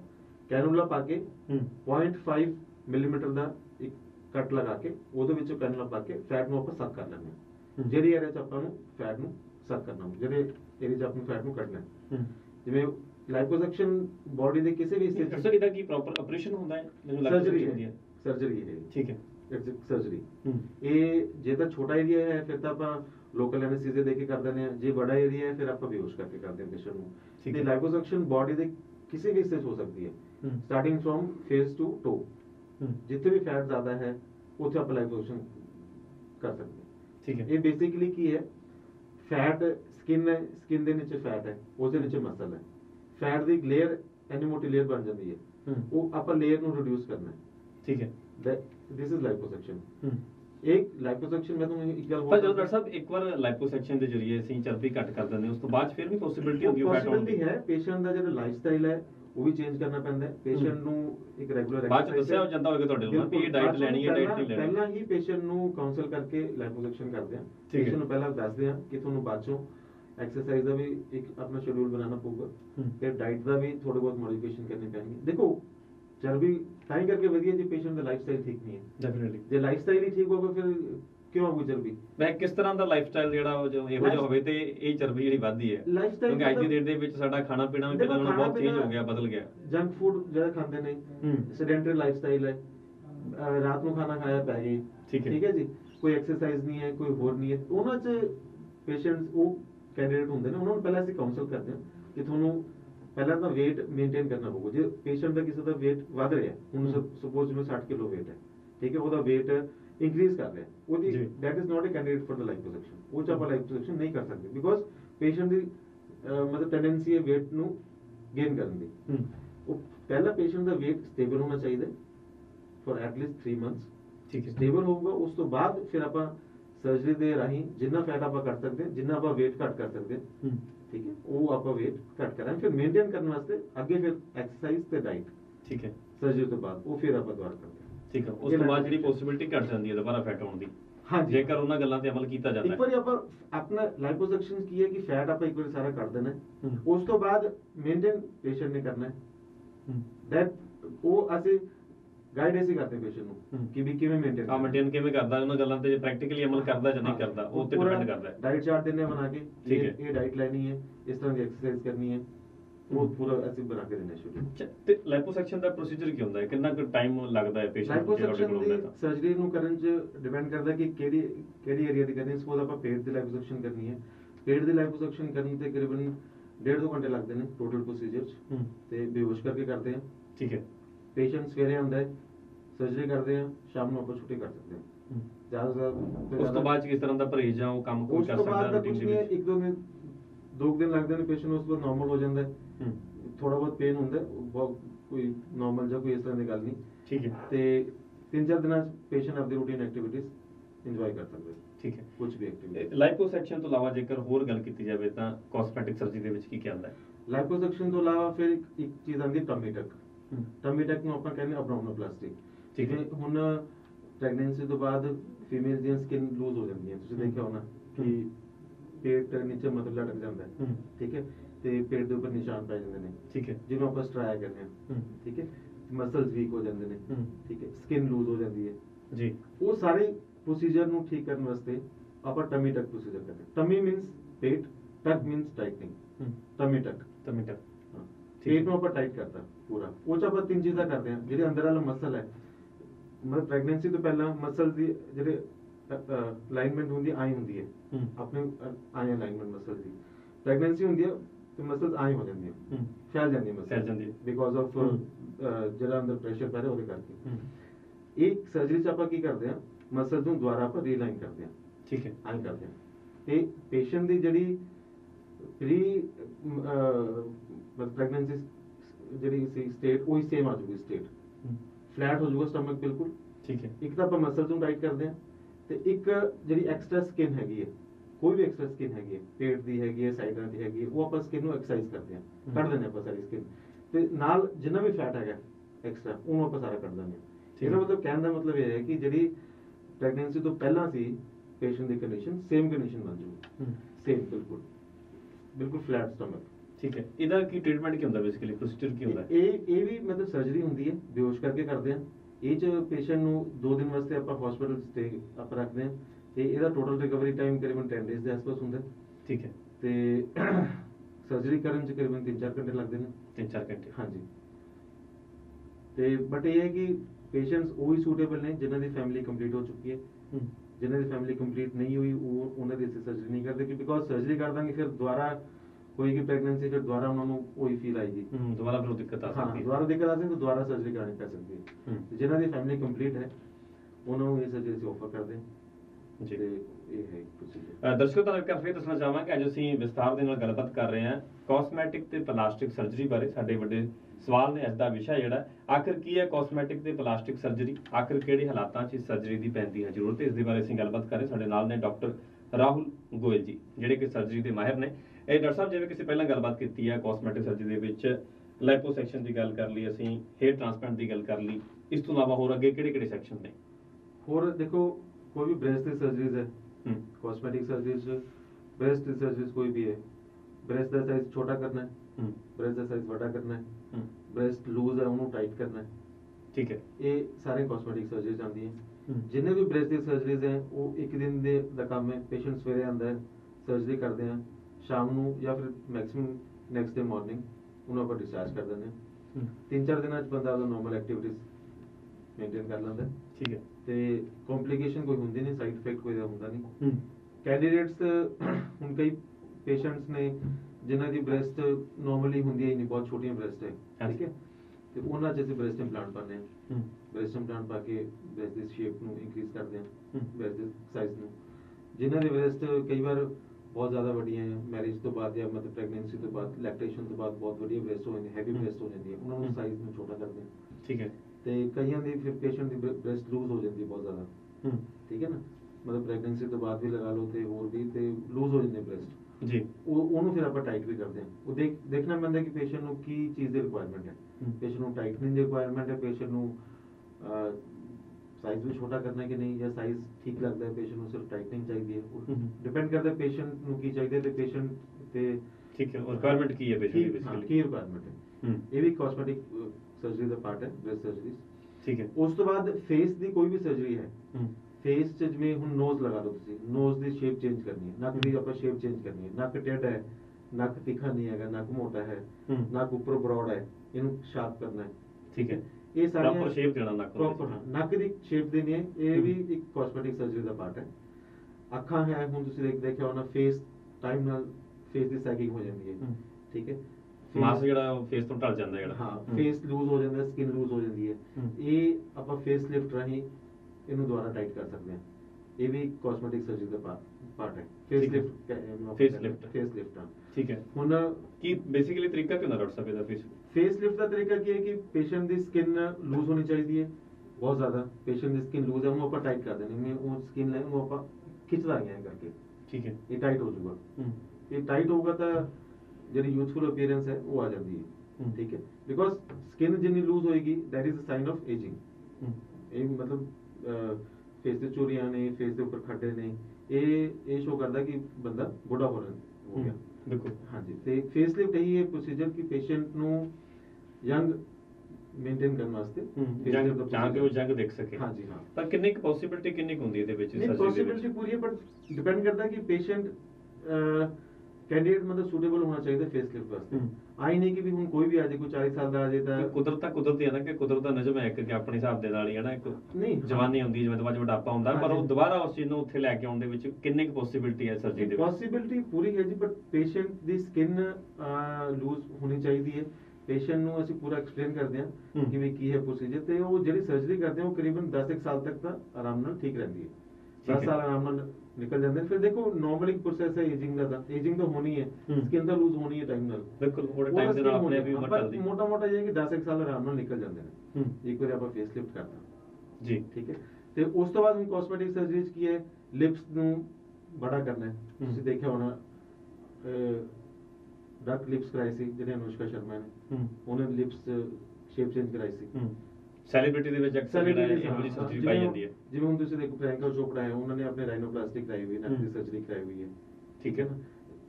ਕੈਨੂਲਾ ਪਾ ਕੇ ਹੂੰ। 0.5 ਮਿਲੀਮੀਟਰ ਦਾ ਇੱਕ ਕੱਟ ਲਗਾ ਕੇ ਉਹਦੇ ਵਿੱਚੋਂ ਕੈਨੂਲਾ ਪਾ ਕੇ ਫੈਟ ਨੂੰ ਆਪਾਂ ਸਕ ਕਰ ਲੈਂਦੇ ਹਾਂ। ਜਿਹੜੀ ਏਰੀਆ ਚ ਆਪਾਂ ਨੂੰ ਫੈਟ ਨੂੰ ਸਕ ਕਰਨਾ ਜਿਹੜੇ ਏਰੀਆ ਚ ਆਪਾਂ ਨੂੰ ਫੈਟ ਨੂੰ ਕੱਢਣਾ ਹੈ। ਜਿਵੇਂ ਲਾਈਪੋਸੈਕਸ਼ਨ ਬਾਡੀ ਦੇ ਕਿਸੇ ਵੀ ਹਿੱਸੇ ਸਾਹਿਬ ਇਹਦਾ ਕੀ ਪ੍ਰੋਪਰ ਆਪਰੇਸ਼ਨ ਹੁੰਦਾ ਹੈ? ਮੈਨੂੰ ਸਰਜਰੀ ਹੁੰਦੀ ਹੈ। ਸਰਜਰੀ ਹੈ। ਠੀਕ ਹੈ। ਸਰਜਰੀ ਇਹ ਜੇ ਤਾਂ ਛੋਟਾ ਏਰੀਆ ਹੈ ਫਿਰ ਤਾਂ ਆਪਾਂ ਲੋਕਲ ਐਨੈਸਥੀਸੀਆ ਦੇ ਕੇ ਕਰ ਦਿੰਦੇ ਹਾਂ। ਜੇ ਬੜਾ ਏਰੀਆ ਹੈ ਫਿਰ ਆਪਾਂ ਬੇਹੋਸ਼ ਕਰਕੇ ਕਰਦੇ ਹਾਂ ਪੇਸ਼ੈਂਟ ਨੂੰ। ਤੇ। ਲਾਈਪੋਸੈਕਸ਼ਨ ਬਾਡੀ ਦੇ ਕਿਸੇ ਵੀ ਹਿੱਸੇ 'ਚ ਹੋ ਸਕਦੀ ਹੂੰ। Starting from face to toe ਹੂੰ। ਜਿੱਥੇ ਵੀ ਫੈਟ ਜ਼ਿਆਦਾ ਹੈ ਉੱਥੇ ਆਪਾਂ ਲਾਈਪੋਸੈਕਸ਼ਨ ਕਰ ਸਕਦੇ ਹਾਂ। ਠੀਕ ਹੈ। ਇਹ ਬੇਸਿਕਲੀ ਕੀ ਹੈ? ਫੈਟ ਸਕਿਨ ਹੈ ਸਕਿਨ ਦੇ ਨੀਚੇ ਫੈਟ ਹੈ ਉਹਦੇ ਨੀਚੇ ਮਸਲ ਹੈ। ਫੈਟ ਦੀ ਲੇਅਰ ਐਨੀ ਮੋਟੀ ਲੇਅਰ ਬਣ ਜਾਂਦੀ ਹੈ। ਉਹ ਆਪਾਂ ਲੇਅਰ ਨੂੰ ਰਿਡਿਊਸ ਕਰਨਾ ਹੈ। ਠੀਕ ਹੈ। ਦਿਸ ਇਜ਼ ਲਾਈਪੋਸੈਕਸ਼ਨ ਇੱਕ ਲਾਈਪੋਸੈਕਸ਼ਨ ਮੈਂ ਤੁਹਾਨੂੰ ਇੱਕ ਗੱਲ ਹੋਰ ਪਰ ਜਦੋਂ। ਡਾਕਟਰ ਸਾਹਿਬ ਇੱਕ ਵਾਰ ਲਾਈਪੋਸੈਕਸ਼ਨ ਦੇ ਜ਼ਰੀਏ ਅਸੀਂ ਚਰਬੀ ਘੱਟ ਕਰ ਦਿੰਦੇ ਉਸ ਤੋਂ ਬਾਅਦ ਫਿਰ ਵੀ ਪੋਸਿਬਿਲਿਟੀ ਹੁੰਦੀ ਹੈ ਫੈਟ ਪੋਸਿਬਿਲਿਟੀ ਦੀ। ਹੈ ਪੇਸ਼ੈਂਟ ਦਾ ਜਿਹੜਾ ਲਾਈਫਸਟਾਈਲ ਹੈ ਉਹ ਵੀ ਚੇਂਜ ਕਰਨਾ ਪੈਂਦਾ ਹੈ। ਪੇਸ਼ੈਂਟ। ਨੂੰ ਇੱਕ ਰੈਗੂਲਰ ਬਾਅਦ 'ਚ ਦੱਸਿਆ ਜਾਂਦਾ ਹੋਵੇਗਾ ਤੁਹਾਡੇ ਨੂੰ ਵੀ ਇਹ ਡਾਈਟ ਲੈਣੀ ਹੈ ਡਾਈਟ ਨਹੀਂ ਲੈਣੀ। ਪਹਿਲਾਂ ਹੀ ਪੇਸ਼ੈਂਟ ਨੂੰ ਕਾਉਂਸਲ ਕਰਕੇ ਲਾਈਪੋਸੈਕਸ਼ਨ ਕਰਦੇ ਹੈ। ਪੇਸ਼ੈਂਟ ਨੂੰ ਪਹਿਲਾਂ ਦੱਸਦੇ ਹਾਂ ਕਿ ਤੁਹਾਨੂੰ ਬਾਅਦ ਚੋਂ ਐਕਸਰਸਾਈਜ਼ ਦਾ ਵੀ ਇੱਕ ਆਪਣਾ ਸ਼ਡਿਊਲ ਬਣਾਉਣਾ ਪਊਗਾ। ਤੇ ਡਾਈਟ ਦਾ ਵੀ ਥੋੜੇ ਬਹੁਤ ਮੋਡੀਫਿਕੇਸ਼ਨ ਕਰਨੀ ਪੈਣਗੀ। ਦੇਖੋ ਚਰਬੀ ਤਾਂ ਹੀ ਕਰਕੇ ਵਧੀਆ ਜੇ ਪੇਸ਼ੈਂਟ ਦਾ ਲਾਈਫਸਟਾਈਲ ਠੀਕ ਨਹੀਂ ਹੈ। ਡੈਫੀਨਿਟਲੀ ਜੇ ਲਾਈਫਸਟਾਈਲ ਹੀ ਠੀਕ ਹੋਊਗਾ ਫਿਰ ਕਿਉਂ ਆਊਗੀ ਚਰਬੀ ਮੈਂ ਕਿਸ ਤਰ੍ਹਾਂ ਦਾ ਲਾਈਫਸਟਾਈਲ ਜਿਹੜਾ ਉਹ ਜੋ ਇਹੋ ਜਿਹਾ ਹੋਵੇ ਤੇ ਇਹ ਚਰਬੀ ਜਿਹੜੀ ਵੱਧਦੀ ਹੈ Lifestyle ਕਿਉਂਕਿ ਅੱਜ ਦੀ ਡੇਟ ਦੇ ਵਿੱਚ ਸਾਡਾ ਖਾਣਾ ਪੀਣਾ ਵੀ ਪਹਿਲਾਂ ਨਾਲੋਂ ਬਹੁਤ ਚੇਂਜ ਹੋ ਗਿਆ ਬਦਲ ਗਿਆ ਜੰਕ ਫੂਡ ਜਿਹੜਾ ਖਾਂਦੇ ਨੇ ਹੂੰ। ਸੈਡੈਂਟਰੀ ਲਾਈਫਸਟਾਈਲ ਹੈ ਅਹ ਰਾਤ ਨੂੰ ਖਾਣਾ ਖਾਇਆ ਪੈ ਗਏ ਠੀਕ ਹੈ। ਠੀਕ ਹੈ ਜੀ ਕੋਈ ਐਕਸਰਸਾਈਜ਼ ਨਹੀਂ ਹੈ ਕੋਈ ਹੋਰ ਨਹੀਂ ਹੈ ਉਹਨਾਂ 'ਚ ਪੇਸ਼ੈਂਟਸ ਉਹ ਕੈਂਡੀਡੇਟ ਹੁੰਦੇ ਨੇ ਉਹਨਾਂ ਨੂੰ ਪਹਿਲਾਂ ਅਸੀਂ ਕਾਉਂਸਲ ਕਰਦੇ ਹਾਂ ਕਿ ਤੁਹਾਨੂੰ ਪਹਿਲਾਂ ਤਾਂ weight ਮੇਨਟੇਨ ਕਰਨਾ ਪਊਗਾ ਜੇ ਪੇਸ਼ੈਂਟ ਦਾ ਕਿਸੇ ਦਾ weight ਵੱਧ ਰਿਹਾ ਹੈ, ਹੁਣ ਹੂੰ। ਸਪੋਜ਼ ਜਿਵੇਂ 60 ਕਿਲੋ weight ਹੈ ਠੀਕ ਹੈ ਉਹਦਾ weight ਇੰਕਰੀਜ਼ ਕਰ ਰਿਹਾ ਹੈ। ਉਹਦੀ ਜੀ। that is not a candidate for the liposuction ਉਹ 'ਚ ਆਪਾਂ liposuction ਨਹੀਂ ਕਰ ਸਕਦੇ ਬਿਕੋਜ਼ ਪੇਸ਼ੈਂਟ ਦੀ ਮਤਲਬ ਟੈਂਡੈਂਸੀ ਹੈ weight ਨੂੰ ਗੇਨ ਕਰਨ ਦੀ। ਉਹ ਪਹਿਲਾ ਪੇਸ਼ੈਂਟ ਦਾ weight ਸਟੇਬਲ ਹੋਣਾ ਚਾਹੀਦਾ ਫॉर ਐਟ ਲੀਸਟ 3 ਮੰਥਸ ਠੀਕ ਹੈ। ਸਟੇਬਲ ਹੋਊਗਾ ਉਸ ਤੋਂ ਬਾਅਦ ਫਿਰ ਆਪਾਂ ਸਰਜਰੀ ਦੇ ਰਾਹੀਂ ਜਿੰਨਾ ਫੈਟ ਆਪਾਂ ਕੱਟ ਸਕਦੇ ਜਿੰਨਾ ਆਪਾਂ weight ਘੱਟ ਕਰ ਸਕਦੇ ਠੀਕ ਹੈ? ਉਹ ਆਪਾਂ weight ਘੱਟ ਕਰਾਂਗੇ। ਫਿਰ ਮੇਨਟੇਨ ਕਰਨ ਵਾਸਤੇ ਅੱਗੇ ਫਿਰ ਐਕਸਰਸਾਈਜ਼ ਤੇ ਡਾਈਟ ਠੀਕ ਹੈ। ਸਰਜਰੀ ਤੋਂ ਬਾਅਦ ਉਹ ਫਿਰ ਆਪਾਂ ਦੁਬਾਰਾ ਕਰਦੇ ਠੀਕ ਹੈ ਉਸ ਤੋਂ ਬਾਅਦ ਜਿਹੜੀ ਪੋਸਿਬਿਲਿਟੀ ਘਟ ਜਾਂਦੀ ਹੈ ਦੁਬਾਰਾ ਫੈਟ ਆਉਣ ਦੀ। ਹਾਂਜੀ। ਜੇਕਰ ਉਹਨਾਂ ਗੱਲਾਂ ਤੇ ਅਮਲ ਕੀਤਾ ਜਾਂਦਾ ਇੱਕ ਵਾਰੀ ਆਪਾਂ ਆਪਣਾ ਲਾਈਪੋਸੈਕਸ਼ਨ ਕੀ ਹੈ ਕਿ ਫੈਟ ਆਪਾਂ ਇੱਕ ਵਾਰੀ ਸਾਰਾ ਕੱਢ ਦੇਣਾ। ਉਸ ਤੋਂ ਬਾਅਦ ਮੇਨਟੇਨ ਪੇਸ਼ੈਂਟ ਨੇ ਕਰਨਾ ਹੈ। ਦੈਟ ਉਹ ਅਸੀਂ ਗਾਈਡ ਅਸੀਂ ਕਰਦੇ ਪੇਸ਼ੈਂਟ। ਨੂੰ ਕਿ ਵੀ ਕਿਵੇਂ ਮੇਨਟੇਨ ਆ ਮੇਨਟੇਨ ਕਿਵੇਂ ਕਰਦਾ ਉਹਨਾਂ ਗੱਲਾਂ ਤੇ ਪ੍ਰੈਕਟੀਕਲੀ ਅਮਲ ਕਰਦਾ ਜਾਂ ਨਹੀਂ ਕਰਦਾ ਉਹ ਤੇ ਡਿਪੈਂਡ ਕਰਦਾ ਹੈ। ਡਾਈਟ ਚਾਰਟ ਦਿੰਨੇ ਬਣਾ ਕੇ। ਇਹ ਡਾਈਟ ਲੈਣੀ ਹੈ ਇਸ ਤਰ੍ਹਾਂ ਦੀ ਐਕਸਰਸਾਈਜ਼ ਕਰਨੀ ਹੈ। ਉਹ। ਪੂਰਾ ਅਸੀਂ ਬਣਾ ਕੇ ਦਿੰਨੇ ਸ਼ੁਰੂ ਤੇ। ਲਾਈਪੋਸੈਕਸ਼ਨ ਦਾ ਪ੍ਰੋਸੀਜਰ ਕੀ ਹੁੰਦਾ ਹੈ? ਕਿੰਨਾ ਕੁ ਟਾਈਮ ਲੱਗਦਾ ਹੈ ਪੇਸ਼ੈਂਟ ਲਾਈਪੋਸੈਕਸ਼ਨ ਦੀ ਸਰਜਰੀ ਨੂੰ ਕਰਨ ਚ ਡਿਪੈਂਡ ਕਰਦਾ ਕਿ ਕਿਹੜੀ ਕਿਹੜੀ ਏਰੀਆ ਦੀ ਕਰਨੀ ਸਪੋਜ਼ ਆਪਾਂ ਪੇਟ ਦੀ ਲਾਈਪੋਸੈਕਸ਼ਨ ਕਰਨੀ ਹੈ। ਪੇਟ ਦੀ ਲਾਈਪੋਸੈਕਸ਼ਨ ਕਰਨ ਤੇ ਤਕਰੀਬਨ ਡੇਢ ਦੋ ਘੰਟੇ ਲੱਗਦੇ ਨੇ ਟੋਟਲ ਪ੍ਰੋਸੀਜਰ ਚ। ਤੇ ਬੇਹੋਸ਼ ਕਰਕੇ ਕਰਦੇ ਹਾਂ। ਠੀਕ ਹੈ। ਪੇਸ਼ੈਂਟ ਸਵੇਰੇ ਆਉਂਦਾ ਹੈ ਸਰਜਰੀ ਕਰਦੇ ਹਾਂ ਸ਼ਾਮ ਨੂੰ ਆਪਾਂ ਛੁੱਟੀ ਕਰ ਸਕਦੇ ਹਾਂ। ਜ਼ਿਆਦਾ ਉਸ ਤੋਂ ਬਾਅਦ ਕਿਸ ਤਰ੍ਹਾਂ ਦਾ ਪਰਹੇਜ਼ ਆ ਉਹ ਕੰਮ ਕੋਈ ਕਰ ਸਕਦਾ ਰੂਟੀਨ ਕੁਝ ਦੇ ਵਿੱਚ? ਇੱਕ ਦੋ ਦਿਨ ਦੋ ਕੁ ਦਿਨ ਲੱਗਦੇ ਨੇ ਪੇਸ਼ੈਂਟ ਉਸ ਤੋਂ ਨਾਰਮਲ ਹੋ ਜਾਂਦਾ ਹੈ। ਥੋੜਾ ਬਹੁਤ ਪੇਨ ਹੁੰਦਾ ਹੈ, ਬਹੁਤ ਕੋਈ ਨਾਰਮਲ ਜਾਂ ਕੋਈ ਇਸ ਤਰ੍ਹਾਂ ਦੀ ਗੱਲ ਨਹੀਂ। ਠੀਕ ਹੈ। ਤੇ ਤਿੰਨ ਚਾਰ ਦਿਨਾਂ ਚ ਪੇਸ਼ੈਂਟ ਆਪਣੀ ਰੂਟੀਨ ਐਕਟੀਵਿਟੀਜ਼ ਇੰਜੋਏ ਕਰ ਸਕਦਾ ਹੈ ਠੀਕ ਹੈ। ਕੁਝ ਵੀ ਐਕਟੀਵਿਟੀ ਲਾਈਪੋਸੈਕਸ਼ਨ ਤੋਂ ਇਲਾਵਾ ਜੇਕਰ ਹੋਰ ਗੱਲ ਕੀਤੀ ਜਾਵੇ ਤਾਂ ਕਾਸਮੈਟਿਕ ਸਰਜਰੀ ਦੇ ਵਿੱਚ ਕੀ ਕੀ ਆਉਂਦਾ ਹੈ? ਲਾਈਪੋਸੈਕਸ਼ਨ ਤੋਂ ਇਲਾਵਾ ਫਿਰ ਇੱਕ- ਇੱਕ ਚੀਜ਼ ਆਉਂਦੀ ਟਮੀ ਟਕ ਟਮੀ ਟਕ ਨੂੰ ਆਪਾਂ ਕਹਿੰਦੇ ਅਬਡੋਮਿਨੋਪਲਾਸਟੀ ਠੀਕ ਹੈ। ਹੁਣ ਪ੍ਰੈਗਨੈਂਸੀ ਤੋਂ ਬਾਅਦ ਫੀਮੇਲ ਦੀਆਂ ਸਕਿਨ ਲੂਜ਼ ਹੋ ਜਾਂਦੀ ਹੈ ਤੁਸੀਂ। ਦੇਖਿਆ ਹੋਣਾ ਕਿ ਪੇਟ ਨੀਚੇ ਮਤਲਬ ਲਟਕ ਜਾਂਦਾ ਹੈ। ਠੀਕ ਹੈ? ਤੇ ਪੇਟ ਦੇ ਉੱਪਰ ਨਿਸ਼ਾਨ ਪੈ ਜਾਂਦੇ ਨੇ। ਠੀਕ ਹੈ। ਜਿਹਨੂੰ ਆਪਾਂ ਸਟਰਾਇਆ ਕਹਿੰਦੇ ਹਾਂ। ਠੀਕ ਹੈ? ਮਸਲਸ ਵੀਕ ਹੋ ਜਾਂਦੇ ਨੇ। ਠੀਕ ਹੈ? ਸਕਿਨ ਲੂਜ਼ ਹੋ ਜਾਂਦੀ ਹੈ। ਜੀ। ਉਹ ਸਾਰੇ ਪ੍ਰੋਸੀਜਰ ਨੂੰ ਠੀਕ ਕਰਨ ਵਾਸਤੇ ਆਪਾਂ ਟਮੀ ਟਕ ਪ੍ਰੋਸੀਜਰ ਕਰਦੇ ਟਮੀ ਮੀਨਸ ਪੇਟ ਟਕ ਮੀਨਸ ਟਾਈਟਨਿੰਗ ਟਮੀ ਟਕ ਹਾਂ। ਠੀਕ ਪੇਟ ਨੂੰ ਆਪਾਂ ਟਾਈਟ ਕਰਤਾ ਪੂਰਾ। ਉਹ ਚ ਆਪਾਂ ਤਿੰਨ ਚੀਜ਼ਾਂ ਕਰਦੇ ਹਾਂ। ਜਿਹੜੇ ਅੰਦਰ ਵਾਲਾ ਮਸਲ ਹੈ। ਮਤਲਬ ਪ੍ਰੈਗਨੈਂਸੀ ਤੋਂ ਪਹਿਲਾਂ ਮਸਲ ਦੀ ਜਿਹੜੇ ਅਲਾਈਨਮੈਂਟ ਹੁੰਦੀ ਆਈ ਹੁੰਦੀ ਹੈ। ਆਪਣੇ ਆਈ ਅਲਾਈਨਮੈਂਟ ਮਸਲ ਦੀ। ਪ੍ਰੈਗਨੈਂਸੀ ਹੁੰਦੀ ਹੈ ਤੇ ਮਸਲਸ ਆਈ ਹੋ ਜਾਂਦੀਆਂ। ਹੂੰ। ਫੈਲ ਜਾਂਦੀਆਂ ਮਸਲ ਫੈਲ ਜਾਂਦੀ ਹੈ। Because of. ਜਿਹੜਾ ਅੰਦਰ ਪ੍ਰੈਸ਼ਰ ਪੈ ਰਿਹਾ ਉਹਦੇ ਕਰਕੇ। ਇਹ ਸਰਜਰੀ ਚ ਆਪਾਂ ਕੀ ਕਰਦੇ ਹਾਂ? ਮਸਲ ਨੂੰ ਦੁਬਾਰਾ ਆਪਾਂ ਰੀਲਾਈਨ ਕਰਦੇ ਹਾਂ। ਠੀਕ ਹੈ। ਆਈ ਕਰਦੇ ਹਾਂ। ਤੇ ਪੇਸ਼ੈਂਟ ਦੀ ਜਿਹੜੀ ਪ੍ਰੀ ਪ੍ਰੈਗਨੈਂਸੀ ਜਿਹੜੀ ਸੀ ਸਟੇਟ ਉਹੀ ਸੇਮ ਆ ਜੂਗੀ ਸਟੇਟ ਫਲੈਟ ਹੋ ਜਾਊਗਾ ਸਟਮਕ ਬਿਲਕੁਲ। ਠੀਕ ਹੈ। ਇੱਕ ਤਾਂ ਆਪਾਂ ਮਸਲਸ ਨੂੰ ਟਾਈਟ ਕਰਦੇ ਹਾਂ। ਤੇ ਇੱਕ ਜਿਹੜੀ ਐਕਸਟਰਾ ਸਕਿਨ ਹੈਗੀ ਹੈ ਕੋਈ ਵੀ ਐਕਸਟਰਾ ਸਕਿਨ ਹੈਗੀ ਹੈ ਪੇਟ ਦੀ ਹੈਗੀ ਹੈ ਸਾਈਡਾਂ ਦੀ ਹੈਗੀ ਹੈ ਉਹ ਆਪਾਂ ਸਕਿਨ ਨੂੰ ਐਕਸਰਸਾਈਜ਼ ਕਰਦੇ ਹਾਂ। ਕੱਢ ਦਿੰਦੇ ਆਪਾਂ ਸਾਰੀ ਸਕਿਨ ਤੇ ਨਾਲ ਜਿੰਨਾ ਵੀ ਫੈਟ ਹੈਗਾ ਐਕਸਟਰਾ ਉਹਨੂੰ ਆਪਾਂ ਸਾਰਾ ਕੱਢ ਦਿੰਦੇ ਹਾਂ। ਇਹਦਾ। ਮਤਲਬ ਕਹਿਣ ਦਾ ਮਤਲਬ ਇਹ ਹੈ ਕਿ ਜਿਹੜੀ ਪ੍ਰੈਗਨੈਂਸੀ ਤੋਂ ਪਹਿਲਾਂ ਸੀ ਪੇਸ਼ੈਂਟ ਦੀ ਕੰਡੀਸ਼ਨ ਸੇਮ ਕੰਡੀਸ਼ਨ ਬਣ ਜਾਊਗੀ ਹੂੰ। ਸੇਮ ਬਿਲਕੁਲ। ਬਿਲਕੁਲ ਫਲੈਟ ਸਟਮਕ ਠੀਕ ਹੈ। ਇਹਦਾ ਕੀ ਟ੍ਰੀਟਮੈਂਟ ਕੀ ਹੁੰਦਾ ਬੇਸਿਕਲੀ ਪ੍ਰੋਸੀਜਰ ਕੀ ਹੁੰਦਾ? ਇਹ ਇਹ ਵੀ ਮਤਲਬ ਸਰਜਰੀ ਹੁੰਦੀ ਹੈ ਬੇਹੋਸ਼ ਕਰਕੇ ਕਰਦੇ ਆ ਇਹ ਚ ਪੇਸ਼ੈਂਟ ਨੂੰ 2 ਦਿਨ ਵਾਸਤੇ ਆਪਾਂ ਹਸਪੀਟਲ ਸਟੇ ਆਪਾਂ ਰੱਖਦੇ ਆ ਤੇ ਇਹਦਾ ਟੋਟਲ ਰਿਕਵਰੀ ਟਾਈਮ ਕਰੀਬਨ 10 ਡੇਜ਼ ਦੇ ਆਸ-ਪਾਸ ਹੁੰਦਾ ਹੈ। ਠੀਕ ਹੈ। ਤੇ (coughs) ਸਰਜਰੀ ਕਰਨ ਚ ਕਰੀਬਨ 3-4 ਘੰਟੇ ਲੱਗਦੇ ਨੇ। 3-4 ਘੰਟੇ। ਹਾਂਜੀ। ਤੇ ਬਟ ਇਹ ਹੈ ਕਿ ਪੇਸ਼ੈਂਟਸ ਉਹੀ ਸੂਟੇਬਲ ਨੇ ਜਿਨ੍ਹਾਂ ਦੀ ਫੈਮਿਲੀ ਕੰਪਲੀਟ ਹੋ ਚੁੱਕੀ ਹੈ। ਹੂੰ। ਜਿਨ੍ਹਾਂ ਦੀ ਫੈਮਿਲੀ ਕੰਪਲੀਟ ਨਹੀਂ ਹੋਈ ਉਹ ਉਹਨਾਂ ਦੀ ਅਸੀਂ ਸਰਜਰੀ ਨਹੀਂ ਕਰਦੇ ਕਿ ਬਿਕੋਜ਼ ਸਰਜਰੀ ਕਰ ਦਾਂਗੇ ਫਿਰ ਦੁਬਾਰਾ ਹੋਏਗੀ ਪ੍ਰੈਗਨੈਂਸੀ ਫਿਰ ਦੁਬਾਰਾ ਉਹਨਾਂ ਨੂੰ ਉਹੀ ਫੀਲ ਆਏਗੀ। ਦੁਬਾਰਾ ਫਿਰ ਦਿੱਕਤ ਆ ਸਕਦੀ ਹੈ। ਦੁਬਾਰਾ ਦਿੱਕਤ ਆ ਸਕਦੀ ਤਾਂ ਦੁਬਾਰਾ ਸਰਜਰੀ ਕਰਾਣੀ ਪੈ ਸਕਦੀ ਹੈ। ਜਿਨ੍ਹਾਂ ਦੀ ਫੈਮਿਲੀ ਕੰਪਲੀਟ ਹੈ ਉਹਨਾਂ ਨੂੰ ਇਹ ਸਰਜਰੀ ਅਸੀਂ ਆਫਰ ਕਰਦੇ ਹਾਂ। ਜੀ। ਤੇ ਇਹ ਹੈ ਪ੍ਰੋਸੀਜਰ ਅ, ਦਰਸ਼ਕੋ ਤੁਹਾਨੂੰ ਇੱਕ ਵਾਰ ਫਿਰ ਦੱਸਣਾ ਚਾਹਾਂਗਾ ਕਿ ਅੱਜ ਅਸੀਂ ਵਿਸਥਾਰ ਦੇ ਨਾਲ ਗੱਲਬਾਤ ਕਰ ਰਹੇ ਹਾਂ ਕਾਸਮੈਟਿਕ ਤੇ ਪਲਾਸਟਿਕ ਸਰਜਰੀ ਬਾਰੇ। ਸਾਡੇ ਵੱਡੇ ਸਵਾਲ ਨੇ ਅੱਜ ਦਾ ਵਿਸ਼ਾ ਜਿਹੜਾ। ਆਖਿਰ ਕੀ ਹੈ ਕਾਸਮੈਟਿਕ ਤੇ ਪਲਾਸਟਿਕ ਸਰਜਰੀ ਆਖਿਰ ਕਿਹੜੇ ਹਾਲਾਤਾਂ 'ਚ ਸਰਜਰੀ ਦੀ ਪੈਂਦੀ ਹੈ? ਜ਼ਰੂਰਤ ਇਸ ਦੇ ਬਾਰੇ ਅਸੀਂ ਗੱਲਬਾਤ ਕਰ ਰਹੇ ਸਾਡੇ ਨਾਲ ਨੇ ਡਾਕਟਰ ਰਾਹੁਲ ਗੋਇਲ ਜੀ ਜਿਹੜੇ ਕਿ ਸਰਜਰੀ ਦੇ ਮਾਹਿਰ ਨੇ। ਇਹ ਡਾਕਟਰ ਸਾਹਿਬ ਜਿਵੇਂ ਕਿਸੇ ਪਹਿਲਾਂ ਗੱਲਬਾਤ ਕੀਤੀ ਹੈ ਕਾਸਮੈਟਿਕ ਸਰਜਰੀ ਦੇ ਵਿੱਚ ਲਾਈਪੋਸੈਕਸ਼ਨ ਦੀ ਗੱਲ ਕਰ ਲਈ ਅਸੀਂ ਹੇਅਰ ਟ੍ਰਾਂਸਪਲਾਂਟ ਦੀ ਗੱਲ ਕਰ ਲਈ ਇਸ ਤੋਂ ਇਲਾਵਾ ਹੋਰ ਅੱਗੇ ਕਿਹੜੇ-ਕਿਹੜੇ ਸੈਕਸ਼ਨ ਨੇ? ਹੋਰ ਦੇਖੋ ਕੋਈ ਵੀ ਬ੍ਰੈਸਟ ਦੀ ਸਰਜਰੀਜ਼ ਹੈ ਕਾਸਮੈਟਿਕ ਸਰਜਰੀਜ਼ ਬ੍ਰੈਸਟ ਦੀ ਸਰਜਰੀਜ਼ ਕੋਈ ਵੀ ਹੈ ਬ੍ਰੈਸਟ ਦਾ ਸਾਈਜ਼ ਛੋਟਾ ਕਰਨਾ ਹੈ ਬ੍ਰੈਸਟ ਦਾ ਸਾਈਜ਼ ਵੱਡਾ ਕਰਨਾ ਹੈ ਬ੍ਰੈਸਟ ਲੂਜ਼ ਹੈ ਉਹਨੂੰ ਟਾਈਟ ਕਰਨਾ ਹੈ। ਠੀਕ ਹੈ। ਇਹ ਸਾਰੇ ਕਾਸਮੈਟਿਕ ਸਰਜਰੀਜ਼ ਆਉਂਦੀ ਹੈ। ਜਿੰਨੇ ਵੀ ਬ੍ਰੈਸਟ ਦੀ ਸਰਜਰੀਜ਼ ਹੈ ਉਹ ਇੱਕ ਦਿਨ ਦੇ ਦਾ ਕੰਮ ਹੈ ਪੇਸ਼ੈਂਟ ਸਵੇਰੇ ਆਂਦਾ ਹੈ ਸਰਜਰੀ ਕਰਦੇ ਆ ਸ਼ਾਮ ਨੂੰ ਜਾਂ ਫਿਰ ਮੈਕਸਿਮਮ ਨੈਕਸਟ ਡੇ ਮਾਰਨਿੰਗ ਉਹਨੂੰ ਆਪਾਂ ਡਿਸਚਾਰਜ ਕਰ ਦਿੰਦੇ ਹਾਂ। ਤਿੰਨ ਚਾਰ ਦਿਨਾਂ ਚ ਬੰਦਾ ਉਹਦਾ ਨਾਰਮਲ ਐਕਟੀਵਿਟੀਜ਼ ਮੇਨਟੇਨ ਕਰ ਲੈਂਦਾ। ਠੀਕ ਹੈ। ਤੇ ਕੰਪਲਿਕੇਸ਼ਨ ਕੋਈ ਹੁੰਦੀ ਨਹੀਂ ਸਾਈਡ ਇਫੈਕਟ ਕੋਈ ਹੁੰਦਾ ਨਹੀਂ। ਕੈਂਡੀਡੇਟਸ (clears throat) ਹੁਣ ਕਈ ਪੇਸ਼ੈਂਟਸ ਨੇ ਜਿਨ੍ਹਾਂ ਦੀ ਬ੍ਰੈਸਟ ਨਾਰਮਲੀ ਹੁੰਦੀ ਹੈ ਨਹੀਂ ਬਹੁਤ ਛੋਟੀਆਂ ਬ੍ਰੈਸਟ ਹੈ ਠੀਕ ਹੈ। ਤੇ ਉਹਨਾਂ 'ਚ ਅਸੀਂ ਬ੍ਰੈਸਟ ਇੰਪਲਾਂਟ ਪਾਉਂਦੇ ਹਾਂ। ਬ੍ਰੈਸਟ ਇੰਪਲਾਂਟ ਪਾ ਕੇ ਬ੍ਰੈਸਟ ਦੀ ਸ਼ੇਪ ਨੂੰ ਇਨਕਰੀਜ਼ ਕਰਦੇ ਹਾਂ ਹੂੰ। ਬ੍ਰੈਸਟ ਦੇ ਸਾਈਜ਼ ਨੂੰ। ਜਿਨ੍ਹਾਂ ਦੀ ਬ੍ਰੈਸਟ ਕਈ ਵਾਰ ਬਹੁਤ ਜ਼ਿਆਦਾ ਵੱਡੀਆਂ ਮੈਰਿਜ ਤੋਂ ਬਾਅਦ ਜਾਂ ਮਤਲਬ ਪ੍ਰੈਗਨੈਂਸੀ ਤੋਂ ਬਾਅਦ ਲੈਕਟੇਸ਼ਨ ਤੋਂ ਬਾਅਦ ਬਹੁਤ ਵੱਡੀਆਂ ਬ੍ਰੈਸਟ ਹੋ ਜਾਂਦੀ ਹੈਵੀ। ਬ੍ਰੈਸਟ ਹੋ ਜਾਂਦੀ ਹੈ ਉਹਨਾਂ ਨੂੰ। ਸਾਈਜ਼ ਨੂੰ ਛੋਟਾ ਕਰਦੇ ਹਾਂ ਠੀਕ ਹੈ। ਤੇ ਕਈਆਂ ਦੀ ਫਿਰ ਪੇਸ਼ੈਂਟ ਦੀ ਬ੍ਰੈਸਟ ਲੂਜ਼ ਹੋ ਜਾਂਦੀ ਬਹੁਤ ਜ਼ਿਆਦਾ। ਹੂੰ ਠੀਕ ਹੈ ਨਾ? ਮਤਲਬ ਪ੍ਰੈਗਨੈਂਸੀ ਤੋਂ ਬਾਅਦ ਵੀ ਲਗਾ ਲਓ ਤੇ ਹੋਰ ਵੀ ਤੇ ਲੂਜ਼ ਹੋ ਜਾਂਦੇ ਬ੍ਰੈਸਟ ਜੀ। ਉਹ ਉਹਨੂੰ ਫਿਰ ਆਪਾਂ ਟਾਈਟ ਵੀ ਕਰਦੇ ਹਾਂ ਉਹ ਦੇਖ ਦੇਖਣਾ ਪੈਂਦਾ ਕਿ ਪੇਸ਼ੈਂਟ ਨੂੰ ਕੀ ਚੀਜ਼ ਦੀ ਰਿਕੁਆਇਰਮੈਂਟ ਹੂੰ। ਪੇਸ਼ੈਂਟ ਨੂੰ ਟਾਈਟਨਿੰਗ ਦੀ ਰਿਕੁਆਇਰਮੈਂਟ ਹੈ ਪੇਸ਼ੈਂਟ ਨੂੰ ਸਾਈਜ਼ ਵੀ ਛੋਟਾ ਕਰਨਾ ਕਿ ਨਹੀਂ ਜਾਂ ਸਾਈਜ਼ ਠੀਕ ਲੱਗਦਾ ਹੈ ਪੇਸ਼ੈਂਟ ਨੂੰ ਸਿਰਫ ਟਾਈਟਨਿੰਗ ਚਾਹੀਦੀ ਹੈ। ਡਿਪੈਂਡ ਕਰਦਾ ਹੈ ਪੇਸ਼ੈਂਟ ਨੂੰ ਕੀ ਚਾਹੀਦਾ ਹੈ ਤੇ ਪੇਸ਼ੈਂਟ ਤੇ ਠੀਕ ਹੈ ਰਿਕੁਆਇਰਮੈਂਟ ਕੀ ਹੈ ਹਾਂ, ਬੇਸਿਕਲੀ ਕੀ ਰਿਕੁਆਇਰਮੈਂਟ ਹੈ? ਇਹ ਵੀ ਕਾਸਮੈਟਿਕ ਸਰਜਰੀ ਦਾ ਪਾਰਟ ਹੈ ਬ੍ਰੈਸਟ ਸਰਜਰੀ ਠੀਕ ਹੈ। ਉਸ ਤੋਂ ਬਾਅਦ ਫੇਸ ਦੀ ਕੋਈ ਵੀ ਸਰਜਰੀ ਹੈ ਫੇਸ 'ਚ ਜਿਵੇਂ ਹੁਣ ਨੋਜ਼ ਲਗਾ ਲਓ ਤੁਸੀਂ ਨੋਜ਼ ਦੀ ਸ਼ੇਪ ਚੇਂਜ ਕਰਨੀ ਹੈ। ਨੱਕ ਦੀ। ਆਪਾਂ ਸ਼ੇਪ ਚੇਂਜ ਕਰਨੀ ਹੈ। ਨੱਕ ਟੇਢਾ ਹੈ ਨੱਕ ਤਿੱਖਾ ਨਹੀਂ ਹੈਗਾ ਨੱਕ ਮੋਟਾ ਹੈ ਹੂੰ। ਨੱਕ ਉੱਪਰ ਬ੍ਰੌਡ ਹੈ ਇਹਨੂੰ ਸ਼ਾਰਪ ਕਰਨਾ ਹੈ। ਠੀਕ ਹੈ। ਇਹ ਸਾਰੀਆਂ Proper shape ਦੇਣਾ ਨੱਕ ਨੂੰ ਪ੍ਰੋਪਰ ਨੱਕ ਦੀ ਸ਼ੇਪ ਦੇਣੀ ਹੈ ਇਹ। ਵੀ ਇੱਕ ਕਾਸਮੈਟਿਕ ਸਰਜਰੀ ਦਾ ਪਾਰਟ ਹੈ ਅੱਖਾਂ ਹੈ ਹੁਣ ਤੁਸੀਂ ਦੇਖ ਦੇਖਿਆ ਹੋਣਾ ਫੇਸ ਟਾਈਮ ਨਾਲ ਫੇਸ ਦੀ ਸੈਗਿੰਗ ਹੋ ਜਾਂਦੀ ਹੈ। ਠੀਕ ਹੈ ਮਾਸ ਜਿਹੜਾ ਫੇਸ ਤੋਂ ਢਲ ਜਾਂਦਾ ਜਿਹੜਾ ਹਾਂ। ਫੇਸ ਲੂਜ਼ ਹੋ ਜਾਂਦਾ ਸਕਿਨ ਲੂਜ਼ ਹੋ ਜਾਂਦੀ ਹੈ। ਇਹ ਆਪਾਂ ਫੇਸ ਲਿਫਟ ਰਾਹੀਂ ਇਹਨੂੰ ਦੁਬਾਰਾ ਟਾਈਟ ਕਰ ਸਕਦੇ ਹਾਂ ਇਹ ਵੀ ਕਾਸਮੈਟਿਕ ਸਰਜਰੀ ਦਾ ਪਾਰਟ ਹੈ face. Lift Face lift। Face lift ਠੀਕ ਹੈ ਹੁਣ ਕੀ ਬੇਸਿਕਲੀ ਤਰੀਕਾ ਕੀ ਹੁੰਦਾ ਡਾਕਟਰ ਸਾਹਿਬ ਇਹਦਾ ਫੇਸ ਫੇਸ ਲਿਫਟ ਦਾ ਤਰੀਕਾ ਕੀ ਹੈ ਕਿ ਪੇਸ਼ੈਂਟ ਦੀ ਸਕਿਨ ਲੂਜ਼ ਹੋਣੀ ਚਾਹੀਦੀ ਹੈ। ਬਹੁਤ ਜ਼ਿਆਦਾ। ਪੇਸ਼ੈਂਟ ਦੀ ਸਕਿਨ ਲੂਜ਼ ਹੈ ਉਹਨੂੰ ਆਪਾਂ ਟਾਈਟ ਕਰ ਦੇਣੀ। ਹੈ ਉਹ ਸਕਿਨ ਲਾਈਨ ਨੂੰ ਆਪਾਂ ਖਿੱਚ ਦਾਂਗੇ ਐਂ ਕਰਕੇ। ਠੀਕ ਹੈ। ਇਹ ਟਾਈਟ ਹੋ ਜਾਊਗਾ। ਇਹ ਟਾਈਟ ਹੋਊਗਾ ਤਾਂ ਜਿਹੜੀ ਯੂਥਫੁਲ ਅਪੀਅਰੈਂਸ ਹੈ ਉਹ ਆ ਜਾਂਦੀ ਹੈ। ਠੀਕ ਹੈ। ਬਿਕੋਜ਼ ਸਕਿਨ ਜਿੰਨੀ ਲੂਜ਼ ਹੋਏਗੀ that is a sign of ageing ਇਹ ਮਤਲਬ ਫੇਸ ਤੇ ਚੋਰੀਆਂ ਨੇ ਫੇਸ ਦੇ ਉੱਪਰ ਖੱਡੇ ਨੇ ਇਹ ਇਹ ਸ਼ੋ ਕਰਦਾ ਕਿ ਬੰਦਾ ਬੁੱਢਾ ਹੋ ਰਿਹਾ ਹੋ ਗਿਆ। ਬਿਲਕੁਲ। ਹਾਂਜੀ। ਤੇ ਫੇਸ ਲਿਫਟ ਇਹੀ ਹੈ ਪ੍ਰੋਸੀਜਰ ਕਿ ਪੇਸ਼ੈਂਟ ਨੂੰ ਯੰਗ ਮੇਨਟੇਨ ਕਰਨ ਵਾਸਤੇ ਜੰਗ ਜਾਂ ਕਿ ਉਹ ਜੰਗ ਦੇਖ ਸਕੇ ਹਾਂਜੀ ਹਾਂ ਪਰ ਕਿੰਨੀ ਕੁ ਪੋਸਿਬਿਲਿਟੀ ਕਿੰਨੀ ਕੁ ਹੁੰਦੀ ਹੈ ਇਹਦੇ ਵਿੱਚ ਨਹੀਂ surgery ਦੇ ਪੋਸਿਬਿਲਿਟੀ ਵਿੱਚ? ਪੂਰੀ ਹੈ ਬਟ ਡਿਪੈਂਡ ਕਰਦਾ ਕਿ ਪੇਸ਼ੈਂਟ ਕੈਂਡੀਡੇਟ ਮਤਲਬ ਸੂਟੇਬਲ ਹੋਣਾ ਚਾਹੀਦਾ ਫੇਸ ਲਿਫਟ ਵਾਸਤੇ। ਆਈ ਨਹੀਂ ਕਿ ਵੀ ਹੁਣ ਕੋਈ ਵੀ ਆ ਜਾਏ ਕੋਈ 40 ਸਾਲ ਦਾ ਆ ਜਾਏ ਤਾਂ ਕੁਦਰਤ ਤਾਂ ਕੁਦਰਤੀ ਹੈ ਨਾ ਕਿ ਕੁਦਰਤ ਦਾ ਨਜ਼ਮ ਹੈ ਇੱਕ ਕਿ ਆਪਣੇ ਹਿਸਾਬ ਦੇ ਨਾਲ ਹੀ ਹੈ ਨਾ ਇੱਕ ਨਹੀਂ। ਜਵਾਨੀ ਹੁੰਦੀ ਜਿਵੇਂ ਤੋਂ ਬਾਅਦ ਵਡਾਪਾ ਹੁੰਦਾ ਪਰ ਉਹ। ਦੁਬਾਰਾ ਉਸ ਚੀਜ਼ ਨੂੰ ਉੱਥੇ ਲੈ ਕੇ ਆਉਣ ਦੇ ਵਿੱਚ ਕਿੰਨੀ ਕੁ ਪੋਸਿਬਿਲਿਟੀ ਹੈ ਸਰਜਰੀ ਦੇ ਵਿੱਚ ਪੋਸਿਬਿਲਿਟੀ ਪੂਰੀ ਹੈ ਜੀ ਬਟ ਪੇਸ਼ੈਂਟ ਦੀ ਸਕਿਨ ਲੂਜ਼ ਹੋਣੀ ਚਾਹੀਦੀ ਹੈ ਪੇਸ਼ੈਂਟ ਨੂੰ ਅਸੀਂ ਪੂਰਾ ਐਕਸਪਲੇਨ ਕਰਦੇ ਹਾਂ ਹਮ। ਕਿ ਵੀ ਕੀ ਹੈ ਪ੍ਰੋਸੀਜਰ ਤੇ ਉਹ ਜਿਹੜੀ ਸਰਜਰੀ ਕਰਦੇ ਹਾਂ ਉਹ ਕਰੀਬਨ 10 ਇੱਕ ਸਾਲ ਤੱਕ ਤਾਂ ਆਰਾਮ ਨਾਲ ਠੀਕ ਰਹਿੰਦੀ ਹੈ। ਠੀਕ 10 ਹੈ। ਸਾਲ ਆਰਾਮ ਨਾਲ ਨਿਕਲ ਜਾਂਦੇ ਨੇ। ਫਿਰ ਦੇਖੋ ਨਾਰਮਲ ਇੱਕ ਪ੍ਰੋਸੈਸ ਹੈ ਏਜਿੰਗ ਦਾ ਤਾਂ। ਏਜਿੰਗ ਤਾਂ ਹੋਣੀ ਹੈ। ਹਮ। ਸਕਿਨ ਤਾਂ ਲੂਜ਼ ਹੋਣੀ ਹੈ ਟਾਈਮ ਨਾਲ। ਬਿਲਕੁਲ ਉਹ ਟਾਈਮ ਦੇ ਨਾਲ ਆਪਣੇ ਆਪ ਹੀ। ਉਮਰ ਚੱਲਦੀ ਮੋਟਾ ਮੋਟਾ ਇਹ ਹੈ ਕਿ 10 ਇੱਕ ਸਾਲ ਆਰਾਮ ਨਾਲ ਨਿਕਲ ਜਾਂਦੇ ਨੇ। ਹੂੰ। ਇੱਕ ਵਾਰੀ ਆਪਾਂ ਫੇਸ ਲਿਫਟ ਕਰਤਾ। ਜੀ। ਠੀਕ ਹੈ। ਤੇ ਉਸ ਤੋਂ ਬਾਅਦ ਹੁਣ ਕਾਸਮੈਟਿਕ ਸਰਜਰੀ ਚ ਕੀ ਹੈ? ਲਿਪਸ ਨੂੰ ਬੜਾ ਕਰਨਾ ਹੈ। ਹਮ। ਤੁਸੀਂ ਦੇਖਿਆ ਹੋਣਾ ਡਾਰਕ ਲਿਪਸ ਕਰਾਈ ਸੀ ਜਿਹੜੇ ਅਨੁਸ਼ਕਾ ਸ਼ਰਮਾ ਨੇ। ਹੂੰ। ਉਹਨੇ ਲਿਪਸ ਸ਼ੇਪ ਚੇਂਜ ਕਰਾਈ ਸੀ। ਹੂੰ। ਸੈਲੀਬ੍ਰਿਟੀ ਦੇ ਵਿੱਚ ਅਕਸਰ ਜਿਹੜਾ ਇਹੋ ਹਾਂ, ਸਰਜਰੀ ਪਾਈ ਜਾਂਦੀ ਹੈ। ਜਿਵੇਂ ਹੁਣ ਤੁਸੀਂ ਦੇਖੋ ਪ੍ਰਿਯੰਕਾ ਚੋਪੜਾ ਹੈ ਉਹਨਾਂ ਨੇ ਆਪਣੇ ਰਾਈਨੋਪਲਾਸਟਿਕ ਕਰਾਈ ਹੋਈ ਹੈ ਨੱਕ ਦੀ। ਸਰਜਰੀ ਕਰਾਈ ਹੋਈ ਹੈ। ਠੀਕ ਹੈ। ਨਾ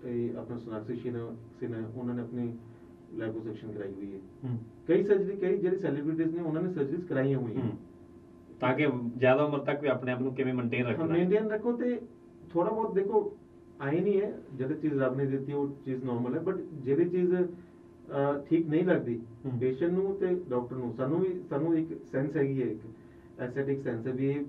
ਤੇ ਆਪਣਾ ਸੋਨਾਕਸ਼ੀ ਸਿਨਹਾ ਹੈ, ਉਹਨਾਂ ਨੇ ਆਪਣੀ ਲਾਈਪੋਸੈਕਸ਼ਨ ਕਰਾਈ ਹੋਈ ਹੈ। ਹੂੰ। ਕਈ ਸਰਜਰੀ ਕਈ ਜਿਹੜੇ ਸੈਲੀਬ੍ਰਿਟੀਜ਼ ਨੇ ਉਹਨਾਂ ਨੇ ਸਰਜਰੀਜ਼ ਕਰਾਈਆਂ ਹੋਈਆਂ। ਹੂੰ। ਤਾਂ ਕਿ ਜ਼ਿਆਦਾ ਉਮਰ ਤੱਕ ਵੀ ਆਪਣੇ ਆਪ ਨੂੰ ਕਿਵੇਂ ਮੇਨਟੇਨ ਰੱਖਣਾ। ਹੈ ਮੇਨਟੇਨ ਰੱਖੋ ਤੇ ਥੋੜਾ ਬਹੁਤ ਦੇਖੋ ਆਈ ਨਹੀਂ ਹੈ ਜਿਹੜੀ ਚੀਜ਼ ਰੱਬ ਨੇ ਦਿੱਤੀ ਉਹ ਚੀਜ਼ ਨਾਰਮਲ ਹੈ ਬਟ ਜਿਹੜੀ ਚੀਜ਼ ਠੀਕ ਨਹੀਂ ਲੱਗਦੀ। ਪੇਸ਼ੈਂਟ ਨੂੰ ਤੇ ਡਾਕਟਰ ਨੂੰ ਸਾਨੂੰ ਵੀ ਸਾਨੂੰ ਇੱਕ ਸੈਂਸ ਹੈਗੀ ਹੈ ਇੱਕ ਐਸਥੈਟਿਕ ਸੈਂਸ ਹੈ ਵੀ ਇਹ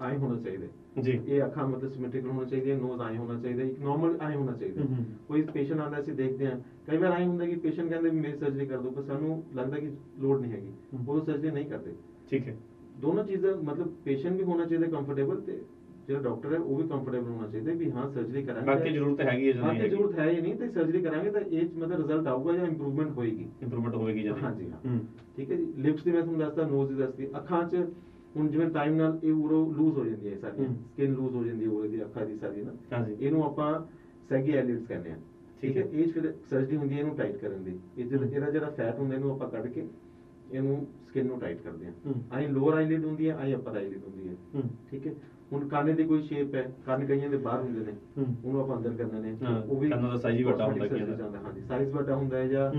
ਆਈ ਹੋਣਾ ਚਾਹੀਦਾ। ਜੀ ਇਹ ਅੱਖਾਂ ਮਤਲਬ ਸਿਮੈਟ੍ਰਿਕਲ ਹੋਣਾ ਚਾਹੀਦੀ ਹੈ ਨੋਜ਼ ਆਈ ਹੋਣਾ ਚਾਹੀਦਾ ਇੱਕ ਨਾਰਮਲ ਆਈ ਹੋਣਾ ਚਾਹੀਦਾ। ਕੋਈ ਪੇਸ਼ੈਂਟ ਆਉਂਦਾ ਅਸੀਂ ਦੇਖਦੇ ਹਾਂ ਕਈ ਵਾਰ ਆਈ ਹੁੰਦਾ ਕਿ ਪੇਸ਼ੈਂਟ ਕਹਿੰਦੇ ਮੇਰੀ ਸਰਜਰੀ ਕਰ ਦਿਓ ਪਰ ਸਾਨੂੰ ਲੱਗਦਾ ਕਿ ਲੋਡ ਨਹੀਂ ਹੈਗੀ। ਉਹ ਸਰਜਰੀ ਨਹੀਂ ਕਰਦੇ ਠੀਕ ਹੈ ਦੋਨੋਂ ਚੀਜ਼ਾਂ ਮਤਲਬ ਪੇਸ਼ੈਂਟ ਵੀ ਹੋਣਾ ਚਾਹੀਦਾ ਕੰਫਰਟੇਬਲ ਤੇ ਜਿਹੜਾ ਡਾਕਟਰ ਹੈ ਉਹ ਵੀ ਕੰਫਰਟੇਬਲ ਹੋਣਾ ਚਾਹੀਦਾ ਵੀ ਹਾਂ ਸਰਜਰੀ ਕਰਾਂਗੇ। ਬਾਕੀ ਜ਼ਰੂਰਤ ਹੈਗੀ ਹੈ ਬਾਕੀ ਜ਼ਰੂਰਤ ਹੈ ਹੀ ਨਹੀਂ ਤੇ ਸਰਜਰੀ ਕਰਾਂਗੇ ਤਾਂ ਇਹ 'ਚ ਮਤਲਬ ਰਿਜ਼ਲਟ ਆਊਗਾ ਜਾਂ ਇੰਪਰੂਵਮੈਂਟ ਹੋਏਗੀ। ਇੰਪਰੂਵਮੈਂਟ ਹੋਵੇਗੀ ਜਦ। ਹਾਂਜੀ, ਹਾਂ। ਠੀਕ ਹੈ ਜੀ। ਲਿਪਸ ਦੀ ਮੈਂ ਤੁਹਾਨੂੰ ਦੱਸਦਾ ਨੋਜ਼ ਦੀ ਦੱਸਦੀ। ਅੱਖਾਂ 'ਚ ਹੁਣ ਜਿਵੇਂ ਟਾਈਮ ਨਾਲ ਇਹ ਉਰੋ ਲੂਜ਼ ਹੋ ਜਾਂਦੀ ਹੈ ਸਾਡੀ। ਸਕਿਨ ਲੂਜ਼ ਹੋ ਜਾਂਦੀ ਹੈ ਉਰੇ ਦੀ ਅੱਖਾਂ ਦੀ ਸਾਰੀ ਨਾ। ਹਾਂਜੀ। ਇਹਨੂੰ ਆਪਾਂ ਸੈਗੀ ਆਈਲਿਡਸ ਕਹਿੰਦੇ ਆ ਠੀਕ ਹੈ। ਇਹ ਫਿਰ ਸਰਜਰੀ ਹੁੰਦੀ ਹੈ ਇਹਨੂੰ ਟਾਈਟ ਕਰਨ ਦੀ। ਇਹ ਜਿਹੜਾ। ਇਹਦਾ ਜਿਹੜਾ ਫੈਟ ਹੁੰਦਾ ਇਹਨੂੰ ਆਪਾਂ ਕੱਢ ਕੇ ਇਹਨੂੰ ਸਕਿਨ ਨੂੰ ਟਾਈਟ ਕਰਦੇ ਆ। ਆਈ ਲੋਅਰ ਆਈਲਿਡ ਹੁੰਦੀ ਹੈ ਆਈ ਅਪਰ ਆਈਲਿਡ ਹੁੰਦੀ ਹੂੰ। ਠੀਕ ਹੈ। ਹੁਣ ਕੰਨ ਦੀ ਕੋਈ ਸ਼ੇਪ ਹੈ ਕੰਨ ਕਈਆਂ ਦੇ ਬਾਹਰ ਹੁੰਦੇ ਨੇ ਉਹਨੂੰ ਆਪਾਂ ਅੰਦਰ ਕਰਨੇ ਨੇ ਹਾਂ, ਕੰਨਾਂ ਦਾ size ਹੀ ਵੱਡਾ ਹੁੰਦਾ ਆਉਂਦਾ, ਹਾਂਜੀ। ਸਾਈਜ਼ ਵੱਡਾ ਹੁੰਦਾ ਹੈ ਜਾਂ।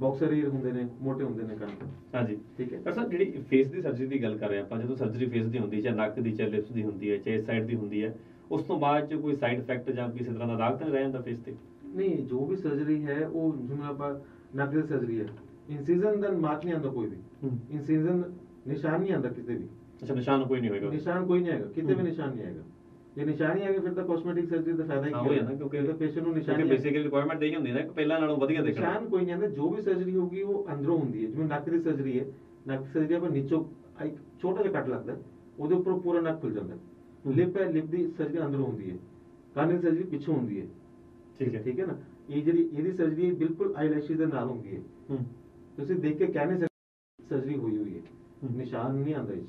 ਬਾਕਸਰ ਈਅਰ ਹੁੰਦੇ ਨੇ ਮੋਟੇ ਹੁੰਦੇ ਨੇ ਕੰਨ। ਹਾਂਜੀ। ਠੀਕ ਹੈ। ਡਾਕਟਰ ਸਾਹਿਬ ਜਿਹੜੀ ਫੇਸ ਦੀ ਸਰਜਰੀ ਦੀ ਗੱਲ ਕਰ ਰਹੇ ਆਪਾਂ ਜਦੋਂ ਸਰਜਰੀ ਫੇਸ ਦੀ ਹੁੰਦੀ ਹੈ ਚਾਹੇ ਨੱਕ ਦੀ ਚਾਹੇ ਲਿਪਸ ਦੀ ਹੁੰਦੀ ਹੈ ਚਾਹੇ ਸਾਈਡ ਦੀ ਹੁੰਦੀ ਹੈ ਉਸ ਤੋਂ ਬਾਅਦ ਚ ਕੋਈ ਸਾਈਡ ਇਫੈਕਟ ਜਾਂ ਕਿਸੇ ਤਰ੍ਹਾਂ ਦਾ ਦਾਗ ਤਾਂ ਰਹਿ ਜਾਂਦਾ ਫੇਸ ਤੇ? ਨਹੀਂ ਜੋ ਵੀ ਸਰਜਰੀ ਹੈ ਉਹ ਜਿਵੇਂ ਆਪਾਂ ਨੱਕ ਦੀ ਸਰਜਰੀ ਹੈ। ਇਨਸੀਜ਼ਨ ਦਾ ਮਾਰਕ ਨਹੀਂ ਆਉਂਦਾ ਕੋਈ ਵੀ। ਇਨਸੀਜ਼ਨ ਨਿਸ਼ਾਨ ਨਹੀਂ ਆਉਂਦਾ ਕਿਤੇ ਵੀ। ਅੱਛਾ ਨਿਸ਼ਾਨ ਕੋਈ ਨਹੀਂ ਹੋਏਗਾ ਨਿਸ਼ਾਨ ਕੋਈ ਨਹੀਂ ਆਏਗਾ ਕਿਤੇ ਵੀ ਹੂੰ। ਨਿਸ਼ਾਨ ਨਹੀਂ ਆਏਗਾ ਜੇ ਨਿਸ਼ਾਨ ਹੀ ਆਏਗਾ ਫਿਰ ਤਾਂ ਕਾਸਮੈਟਿਕ ਸਰਜਰੀ ਦਾ ਫਾਇਦਾ ਹੀ ਹਾਂ ਕੀ ਹੈ ਹੋਇਆ? ਨਾ ਕਿਉਂਕਿ ਤਾਂ ਪੇਸ਼ੈਂਟ ਨੂੰ ਨਿਸ਼ਾਨ ਹੀ ਆਏਗਾ। ਬੇਸਿਕਲੀ ਰਿਕੁਆਇਰਮੈਂਟ ਇਹੀ ਹੁੰਦੀ ਹੈ ਨਾ ਕਿ ਪਹਿਲਾਂ ਨਾਲੋਂ ਵਧੀਆ ਦੇਖਣਾ ਨਿਸ਼ਾਨ ਕੋਈ ਨਹੀਂ ਆਉਂਦਾ ਜੋ ਵੀ ਸਰਜਰੀ ਹੋਊਗੀ ਉਹ ਅੰਦਰੋਂ ਹੁੰਦੀ ਹੈ ਜਿਵੇਂ ਨੱਕ ਦੀ ਸਰਜਰੀ ਹੈ ਨੱਕ ਦੀ ਸਰਜਰੀ ਆਪਾਂ ਨੀਚੋਂ ਇੱਕ ਛੋਟਾ ਜਿਹਾ ਕੱਟ ਲੱਗਦਾ ਹੈ, ਉਹਦੇ ਉੱਪਰ ਪੂਰਾ ਨੱਕ ਖੁੱਲ ਜਾਂਦਾ ਹੂੰ। ਲਿਪ ਹੈ ਲਿਪ ਦੀ ਸਰਜਰੀ ਅੰਦਰੋਂ ਹੁੰਦੀ ਹੈ ਕੰਨ ਦੀ ਸਰਜਰੀ ਪਿੱਛੋਂ ਹੁੰਦੀ ਹੈ ਠੀਕ ਹੈ ਠੀਕ ਹੈ ਨਾ ਇਹ ਜਿਹੜੀ ਇਹਦੀ ਸਰਜਰੀ ਬਿਲਕੁਲ ਆਈਲੈਸ਼ਿਸ ਦੇ ਨਾਲ ਹੁੰਦੀ ਹੈ ਹੂੰ ਤੁਸੀਂ ਦੇਖ ਕੇ ਕਹਿ ਨਹੀਂ ਸਕਦੇ ਸਰਜਰੀ ਹੋਈ ਹੋਈ ਹੈ ਹੂੰ। ਨਿਸ਼ਾਨ ਨਹੀਂ ਆਉਂਦਾ ਇਸ।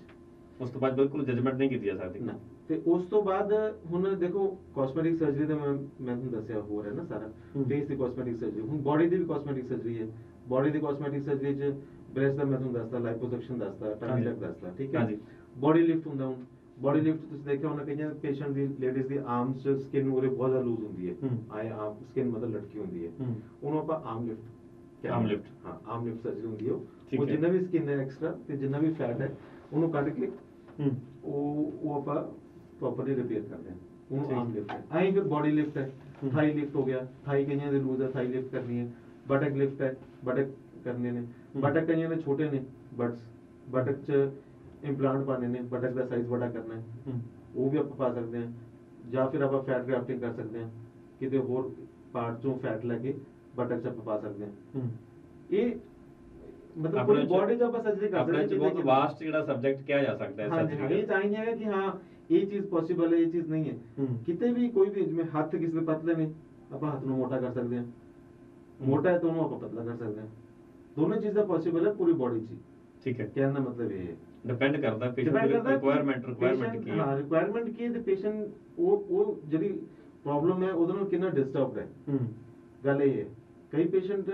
ਉਸ ਤੋਂ ਬਾਅਦ ਬਿਲਕੁਲ ਜਜਮੈਂਟ ਨਹੀਂ ਕੀਤੀ ਜਾ ਸਕਦੀ ਨਾ ਤੇ ਉਸ ਤੋਂ ਬਾਅਦ ਹੁਣ ਦੇਖੋ ਕਾਸਮੈਟਿਕ ਸਰਜਰੀ ਦਾ ਮੈਂ ਮੈਂ ਤੁਹਾਨੂੰ ਦੱਸਿਆ ਹੋਰ ਹੈ ਨਾ ਸਾਰਾ ਹੂੰ। ਫੇਸ ਦੀ ਕਾਸਮੈਟਿਕ ਸਰਜਰੀ ਹੁਣ ਬਾਡੀ ਦੀ ਵੀ ਕਾਸਮੈਟਿਕ ਸਰਜਰੀ ਹੈ ਬਾਡੀ ਦੀ ਕਾਸਮੈਟਿਕ ਸਰਜਰੀ ਚ ਬ੍ਰੈਸਟ ਦਾ ਮੈਂ ਤੁਹਾਨੂੰ ਦੱਸਦਾ ਲਾਈਪੋਸਕਸ਼ਨ ਦੱਸਦਾ ਟਮੀ ਹਾਂਜੀ। ਤੱਕ ਦੱਸਦਾ ਠੀਕ ਹੈ ਹਾਂਜੀ। ਬਾਡੀ ਲਿਫਟ ਹੁੰਦਾ ਹੁਣ ਬਾਡੀ ਲਿਫਟ ਤੁਸੀਂ ਦੇਖਿਆ ਹੋਣਾ ਕਈਆਂ ਪੇਸ਼ੈਂਟ ਦੀ ਲੇਡੀਜ਼ ਦੀ ਆਰਮਸ ਚ ਸਕਿਨ ਉਰੇ ਬਹੁਤ ਜ਼ਿਆਦਾ ਲੂਜ਼ ਹੁੰਦੀ ਹੈ ਹੂੰ। ਆਏ ਆਰਮ ਸਕਿਨ ਮਤਲਬ ਲਟਕੀ ਹੁੰਦੀ ਹੈ ਹੂੰ ਉਹਨੂੰ ਆਪਾਂ ਆਰਮ ਲਿਫਟ Arm lift। ਹਾਂ ਆਰਮ ਲਿਫਟ ਸਰਜਰੀ ਹੁੰਦੀ ਹੈ ਉਹ। ਠੀਕ ਉਹ ਹੈ। ਜਿੰਨਾ ਵੀ ਸਕਿਨ ਹੈ ਐਕਸਟਰਾ ਤੇ ਜਿੰਨਾ ਵੀ ਫੈਟ ਹੈ ਉਹਨੂੰ ਕੱਢ ਕੇ ਹੂੰ ਉਹ ਉਹ ਆਪਾਂ ਪ੍ਰੋਪਰਲੀ ਰਿਪੇਅਰ ਕਰਦੇ ਹਾਂ। ਉਹਨੂੰ। ਆਰਮ ਲਿਫਟ ਹੈ। ਆਈ ਫਿਰ ਬਾਡੀ ਲਿਫਟ ਹੈ। ਥਾਈ ਲਿਫਟ ਹੋ ਗਿਆ। ਥਾਈ ਕਈਆਂ ਦੇ ਲੂਜ਼ ਹੈ ਥਾਈ ਲਿਫਟ ਕਰਨੀ ਹੈ। ਬਟਕ ਲਿਫਟ ਹੈ ਬਟਕ ਕਰਨੇ ਨੇ। ਬਟਕ ਕਈਆਂ ਦੇ ਛੋਟੇ ਨੇ ਬਟਸ ਬਟਕ ਚ ਇੰਪਲਾਂਟ ਪਾਣੇ ਨੇ ਬਟਕ ਦਾ ਸਾਈਜ਼ ਵੱਡਾ ਕਰਨਾ ਹੈ। ਉਹ ਵੀ ਆਪਾਂ ਪਾ ਸਕਦੇ ਹਾਂ। ਜਾਂ ਫਿਰ ਆਪਾਂ ਫੈਟ ਗ੍ਰਾਫਟਿੰਗ ਕਰ ਸਕਦੇ ਹਾਂ। ਕਿਤੇ ਹੋਰ ਪਾਰਟ ਚੋਂ ਫੈਟ ਲੈ ਕੇ ਬਟਕ ਚ ਆਪਾਂ ਪਾ ਸਕਦੇ ਹੂੰ। ਇਹ ਮਤਲਬ ਆਪਣੇ ਪੂਰੀ ਬਾਡੀ ਚ ਆਪਾਂ ਸਰਜਰੀ ਕਰ ਆਪਣੇ ਚ ਸਕਦੇ ਬਹੁਤ ਵਾਸਟ ਜਿਹੜਾ ਸਬਜੈਕਟ ਕਿਹਾ ਜਾ ਸਕਦਾ ਹੈ ਹਾਂ, ਸਰਜਰੀ ਇਹ ਤਾਂ ਹੀ ਨਹੀਂ ਹੈਗਾ ਕਿ ਹਾਂ ਇਹ ਚੀਜ਼ ਪੋਸੀਬਲ ਹੈ ਇਹ ਚੀਜ਼ ਨਹੀਂ ਹੈ। ਹੂੰ। ਕਿਤੇ ਵੀ ਕੋਈ ਵੀ ਜਿਵੇਂ ਹੱਥ ਕਿਸੇ ਦੇ ਪਤਲੇ ਨੇ ਆਪਾਂ ਹੱਥ ਨੂੰ ਮੋਟਾ ਕਰ ਸਕਦੇ ਹਾਂ। ਮੋਟਾ ਹੈ ਤਾਂ ਉਹਨੂੰ ਆਪਾਂ ਪਤਲਾ ਕਰ ਸਕਦੇ ਹਾਂ। ਦੋਨੋਂ ਚੀਜ਼ਾਂ ਪੋਸੀਬਲ ਹੈ ਪੂਰੀ ਬਾਡੀ 'ਚ ਹੀ। ਠੀਕ ਹੈ। ਕਹਿਣ ਦਾ ਮਤਲਬ ਇਹ ਹੈ। ਡਿਪੈਂਡ ਕਰਦਾ ਪੇਸ਼ੈਂਟ ਦੀ ਰਿਕੁਆਇਰਮੈਂਟ ਰਿਕੁਆਇਰਮੈਂਟ ਕੀ ਹੈ। ਹਾਂ ਰਿਕੁਆਇਰਮੈਂਟ ਕੀ ਹੈ ਤੇ ਪੇਸ਼ੈਂਟ ਉਹ ਉਹ ਜਿਹੜੀ ਪ੍ਰੋਬਲਮ ਹੈ ਉਹਦੇ ਨਾਲ ਕਿੰਨਾ ਡਿਸਟਰਬਡ ਹੈ। ਹੂੰ। ਗੱਲ ਇਹ ਹੈ। ਕਈ ਪੇਸ਼ੈਂਟ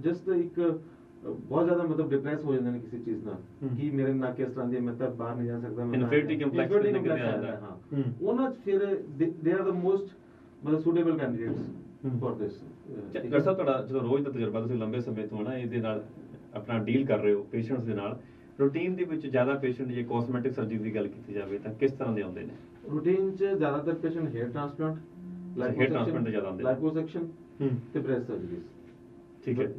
ਜਸਟ ਇੱਕ ਬਹੁਤ ਜ਼ਿਆਦਾ ਮਤਲਬ ਡਿਪਰੈਸ ਹੋ ਜਾਂਦੇ ਨੇ ਕਿਸੇ ਚੀਜ਼ ਨਾਲ। ਕਿ ਮੇਰੇ ਨੱਕ ਇਸ ਤਰ੍ਹਾਂ ਦੀ ਮੈਂ ਤਾਂ ਬਾਹਰ ਨਹੀਂ ਜਾ ਸਕਦਾ ਮੈਂ ਆ ਆ ਜਾਂਦਾ ਜਾਂਦਾ ਹੈ। ਉਹਨਾਂ 'ਚ ਫਿਰ ਦੇ ਆਰ ਦ ਮੋਸਟ ਮਤਲਬ suitable candidates. For this doctor ਸਾਹਿਬ ਤੁਹਾਡਾ ਜਦੋਂ ਰੋਜ਼ ਦਾ ਤਜਰਬਾ ਤੁਸੀਂ ਲੰਬੇ ਸਮੇਂ ਤੋਂ ਨਾ ਇਹਦੇ ਨਾਲ ਆਪਣਾ ਡੀਲ ਕਰ ਰਹੇ ਹੋ ਪੇਸ਼ੈਂਟਸ ਦੇ ਨਾਲ ਰੂਟੀਨ ਦੇ ਵਿੱਚ ਜ਼ਿਆਦਾ ਪੇਸ਼ੈਂਟ ਜੇ ਕਾਸਮੈਟਿਕ ਸਰਜਰੀ ਦੀ ਗੱਲ ਕੀਤੀ ਜਾਵੇ ਤਾਂ ਕਿਸ ਤਰ੍ਹਾਂ ਦੇ ਆਉਂਦੇ ਨੇ ਰੂਟੀਨ 'ਚ ਜ਼ਿਆਦਾਤਰ ਪੇਸ਼ੈਂਟ ਹੇਅਰ ਟ੍ਰਾਂਸਪਲਾਂਟ ਤੇ ਜ਼ਿਆਦਾ ਆਉਂਦੇ। ਲਾਈਪੋਸੈਕਸ਼ਨ ਤੇ ਬ੍ਰੈਸਟ ਸਰਜਰੀਜ਼ ਠੀਕ ਹੈ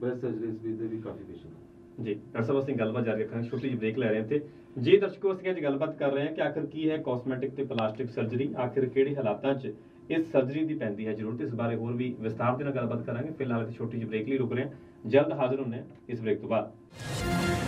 ਬ੍ਰੈਸਟ ਸਰਜਰੀਜ਼ ਵੀ ਦੇ ਵੀ ਕਾਫੀ ਪੇਸ਼ੈਂਟ ਜੀ, ਡਾਕਟਰ ਸਾਹਿਬ, ਅਸੀਂ ਗੱਲਬਾਤ ਜਾਰੀ ਰੱਖਾਂਗੇ, ਛੋਟੀ ਜਿਹੀ ਬ੍ਰੇਕ ਲੈ ਰਹੇ ਹਾਂ ਤੇ ਜੇ ਦਰਸ਼ਕੋ, ਅਸੀਂ ਅੱਜ ਗੱਲਬਾਤ ਕਰ ਰਹੇ ਹਾਂ ਕਿ ਆਖਿਰ ਕੀ ਹੈ ਕਾਸਮੈਟਿਕ ਤੇ ਪਲਾਸਟਿਕ ਸਰਜਰੀ ਆਖਿਰ ਕਿਹੜੇ ਹਾਲਾਤਾਂ 'ਚ ਇਸ ਸਰਜਰੀ ਦੀ ਪੈਂਦੀ ਹੈ ਜ਼ਰੂਰਤ? ਇਸ ਬਾਰੇ ਹੋਰ ਵੀ ਵਿਸਤਾਰ ਦੇ ਨਾਲ ਗੱਲਬਾਤ ਕਰਾਂਗੇ। ਫਿਲਹਾਲ ਅਸੀਂ ਛੋਟੀ ਜਿਹੀ ਬ੍ਰੇਕ ਲਈ ਰੁਕ ਰਹੇ ਹਾਂ। ਜਲਦ ਹਾਜ਼ਰ ਹੁੰਦੇ ਹਾਂ ਇਸ ਬ੍ਰੇਕ ਤੋਂ ਬਾਅਦ।